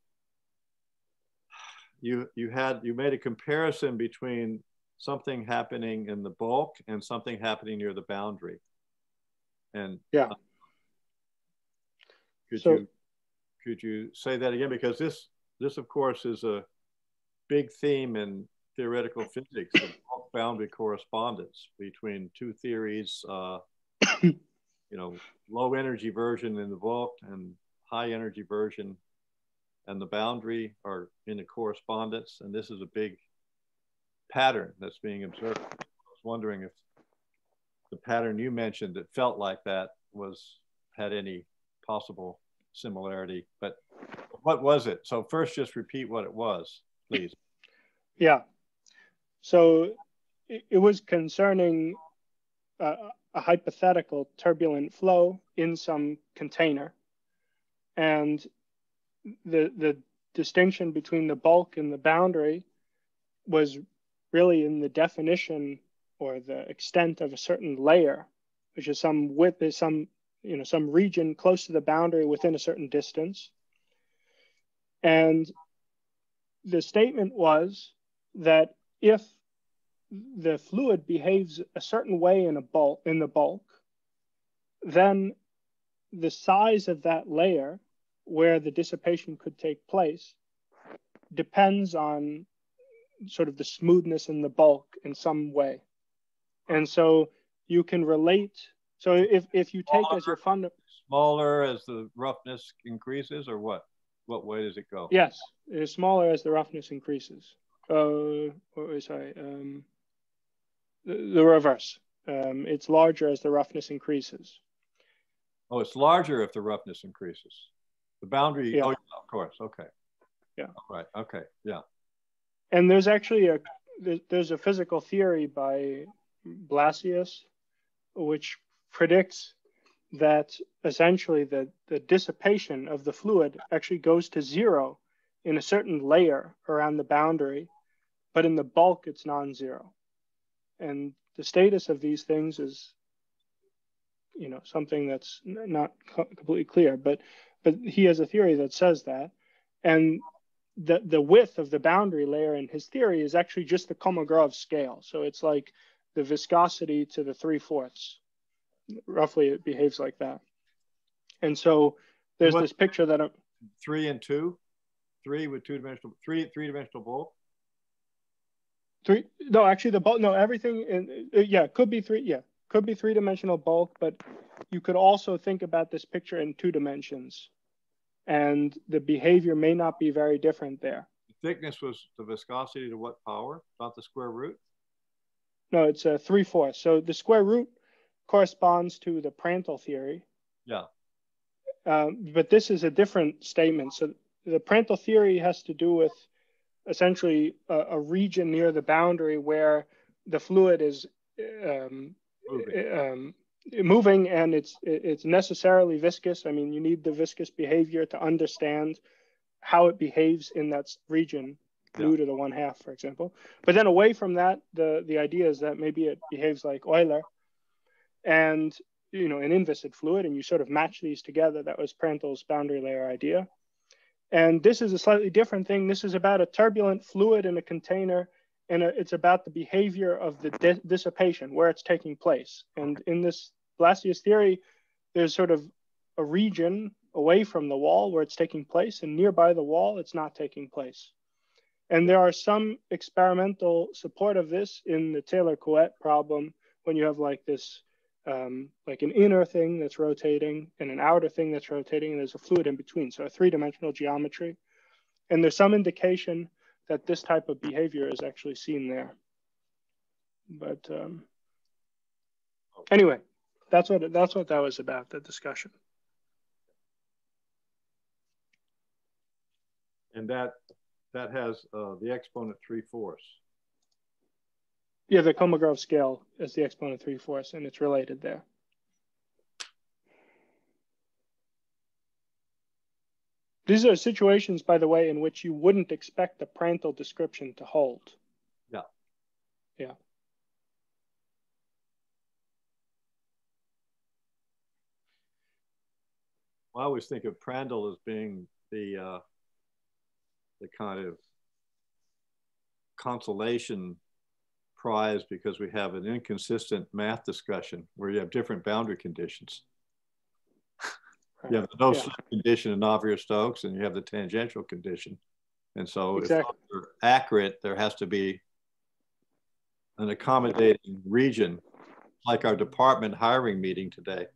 you you had you made a comparison between something happening in the bulk and something happening near the boundary. And yeah, uh, could so, you could you say that again? Because this this of course is a big theme in theoretical physics of bulk boundary correspondence between two theories. Uh, *coughs* you know, low energy version in the bulk and high energy version and the boundary are in a correspondence. And this is a big pattern that's being observed. I was wondering if the pattern you mentioned that felt like that was had any possible similarity. But what was it? So first, just repeat what it was, please. Yeah. So it, was concerning uh, a hypothetical turbulent flow in some container. And the, the distinction between the bulk and the boundary was really in the definition or the extent of a certain layer, which is some width, is some you know some region close to the boundary within a certain distance. And the statement was that if the fluid behaves a certain way in a bulk in the bulk, then the size of that layer where the dissipation could take place depends on sort of the smoothness in the bulk in some way. And so you can relate. So if, if you take smaller, as your fund smaller as the roughness increases, or what? What way does it go? Yes, it's smaller as the roughness increases. Uh, or, sorry, um, the, the reverse. Um, it's larger as the roughness increases. Oh, it's larger if the roughness increases. The boundary. Yeah. Oh, of course. Okay. Yeah. All right. Okay. Yeah. And there's actually a there's a physical theory by Blasius, which predicts that essentially the, the dissipation of the fluid actually goes to zero in a certain layer around the boundary, but in the bulk it's non-zero. And the status of these things is, you know, something that's not co completely clear, but but he has a theory that says that, and the the width of the boundary layer in his theory is actually just the Kolmogorov scale. So it's like the viscosity to the three fourths. Roughly, it behaves like that. And so there's what, this picture that I'm, three and two, three with two dimensional, three three dimensional bulk. Three? No, actually, the bulk. No, everything. In, uh, yeah, could be three. Yeah, could be three dimensional bulk, but you could also think about this picture in two dimensions, and the behavior may not be very different there. The thickness was the viscosity to what power? Not the square root. No, it's a three fourths. So the square root corresponds to the Prandtl theory. Yeah. Um, but this is a different statement. So the Prandtl theory has to do with essentially a, a region near the boundary where the fluid is um, moving. Um, moving and it's it's necessarily viscous. I mean, you need the viscous behavior to understand how it behaves in that region glue yeah. to the one half, for example. But then away from that, the the idea is that maybe it behaves like Euler, and you know, an inviscid fluid, and you sort of match these together. That was Prandtl's boundary layer idea. And this is a slightly different thing. This is about a turbulent fluid in a container and it's about the behavior of the di dissipation, where it's taking place. And in this Blasius theory, there's sort of a region away from the wall where it's taking place, and nearby the wall, it's not taking place. And there are some experimental support of this in the Taylor-Couette problem when you have like this, um, like an inner thing that's rotating and an outer thing that's rotating, and there's a fluid in between. So a three-dimensional geometry. And there's some indication that this type of behavior is actually seen there. But um, anyway, that's what that's what that was about, the discussion. And that that has uh, the exponent three fourths. Yeah, the Kolmogorov scale is the exponent of three fourths, and it's related there. These are situations, by the way, in which you wouldn't expect the Prandtl description to hold. Yeah. Yeah. Well, I always think of Prandtl as being the uh, the kind of consolation prize because we have an inconsistent math discussion where you have different boundary conditions. you have the no yeah. condition in Navier-Stokes and you have the tangential condition. And so exactly. if they're accurate, there has to be an accommodating region like our department hiring meeting today.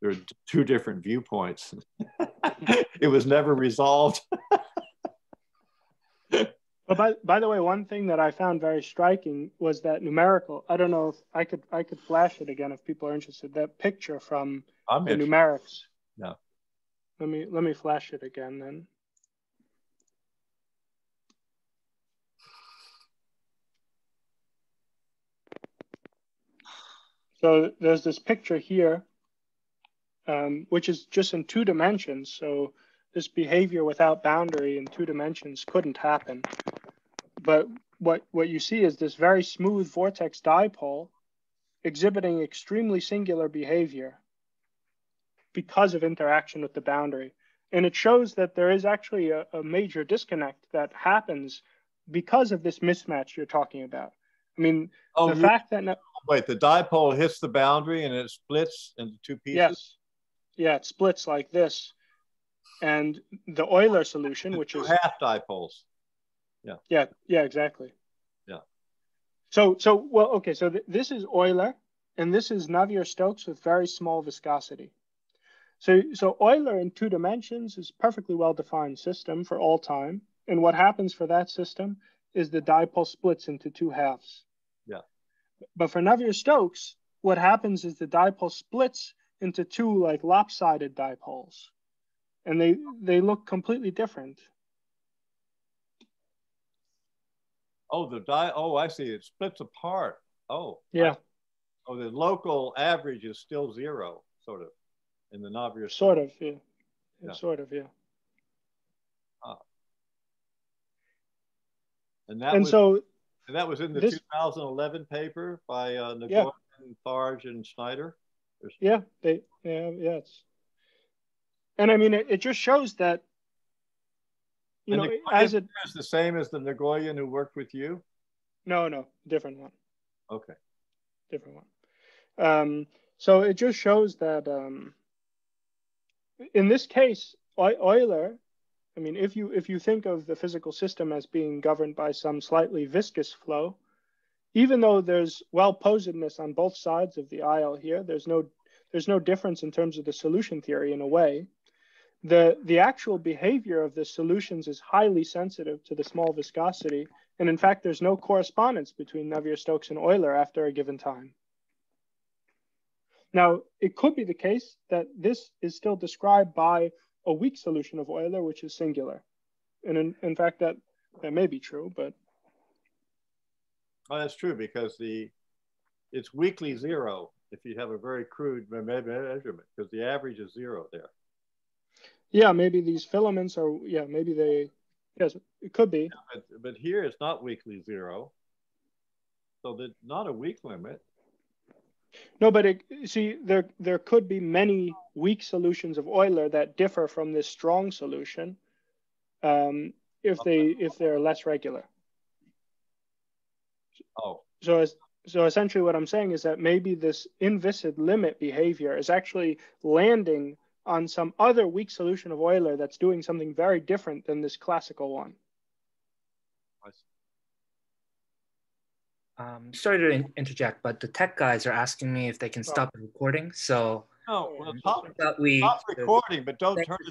There are two different viewpoints. *laughs* it was never resolved. *laughs* But by, by the way, one thing that I found very striking was that numerical. I don't know if I could I could flash it again if people are interested. That picture from I'm the interested. numerics. Yeah. Let me let me flash it again then. So there's this picture here, um, which is just in two dimensions. So this behavior without boundary in two dimensions couldn't happen. But what, what you see is this very smooth vortex dipole exhibiting extremely singular behavior because of interaction with the boundary. And it shows that there is actually a, a major disconnect that happens because of this mismatch you're talking about. I mean, oh, the fact that no, wait, the dipole hits the boundary and it splits into two pieces. Yes, yeah, it splits like this, and the Euler solution, which is half dipoles. Yeah. Yeah. Yeah. Exactly. Yeah. So so well okay so th this is Euler and this is Navier-Stokes with very small viscosity. So so Euler in two dimensions is perfectly well defined system for all time. And what happens for that system is the dipole splits into two halves. Yeah. But for Navier-Stokes, what happens is the dipole splits into two like lopsided dipoles. And they they look completely different. Oh, the di. Oh, I see. It splits apart. Oh. Yeah. I, oh, the local average is still zero, sort of, in the Navier. Sort of, yeah. yeah. Sort of, yeah. Ah. And that and was, so and that was in the this, 2011 paper by uh, Nguyen, yeah. Farge, and Schneider. There's, yeah, they yeah. It's, and I mean, it, it just shows that you and know, as it is the same as the Nguyen who worked with you. No, no, different one. Okay, different one. Um, so it just shows that um, in this case, Euler. I mean, if you if you think of the physical system as being governed by some slightly viscous flow, even though there's well posedness on both sides of the aisle here, there's no there's no difference in terms of the solution theory in a way the, the actual behavior of the solutions is highly sensitive to the small viscosity. And in fact, there's no correspondence between Navier-Stokes and Euler after a given time. Now, it could be the case that this is still described by a weak solution of Euler, which is singular. And in, in fact, that, that may be true, but. That's true because the it's weakly zero if you have a very crude measurement because the average is zero there. Yeah, maybe these filaments are, yeah, maybe they, yes, it could be. Yeah, but, but, here it's not weakly zero. So there's not a weak limit. No, but it, see, there, there could be many weak solutions of Euler that differ from this strong solution um, if, they, if they're less regular. Oh. So, as so essentially what I'm saying is that maybe this inviscid limit behavior is actually landing on some other weak solution of Euler that's doing something very different than this classical one. Um, sorry to interject, but the tech guys are asking me if they can stop oh. the recording. So no, well, stop, we, stop recording, but don't turn it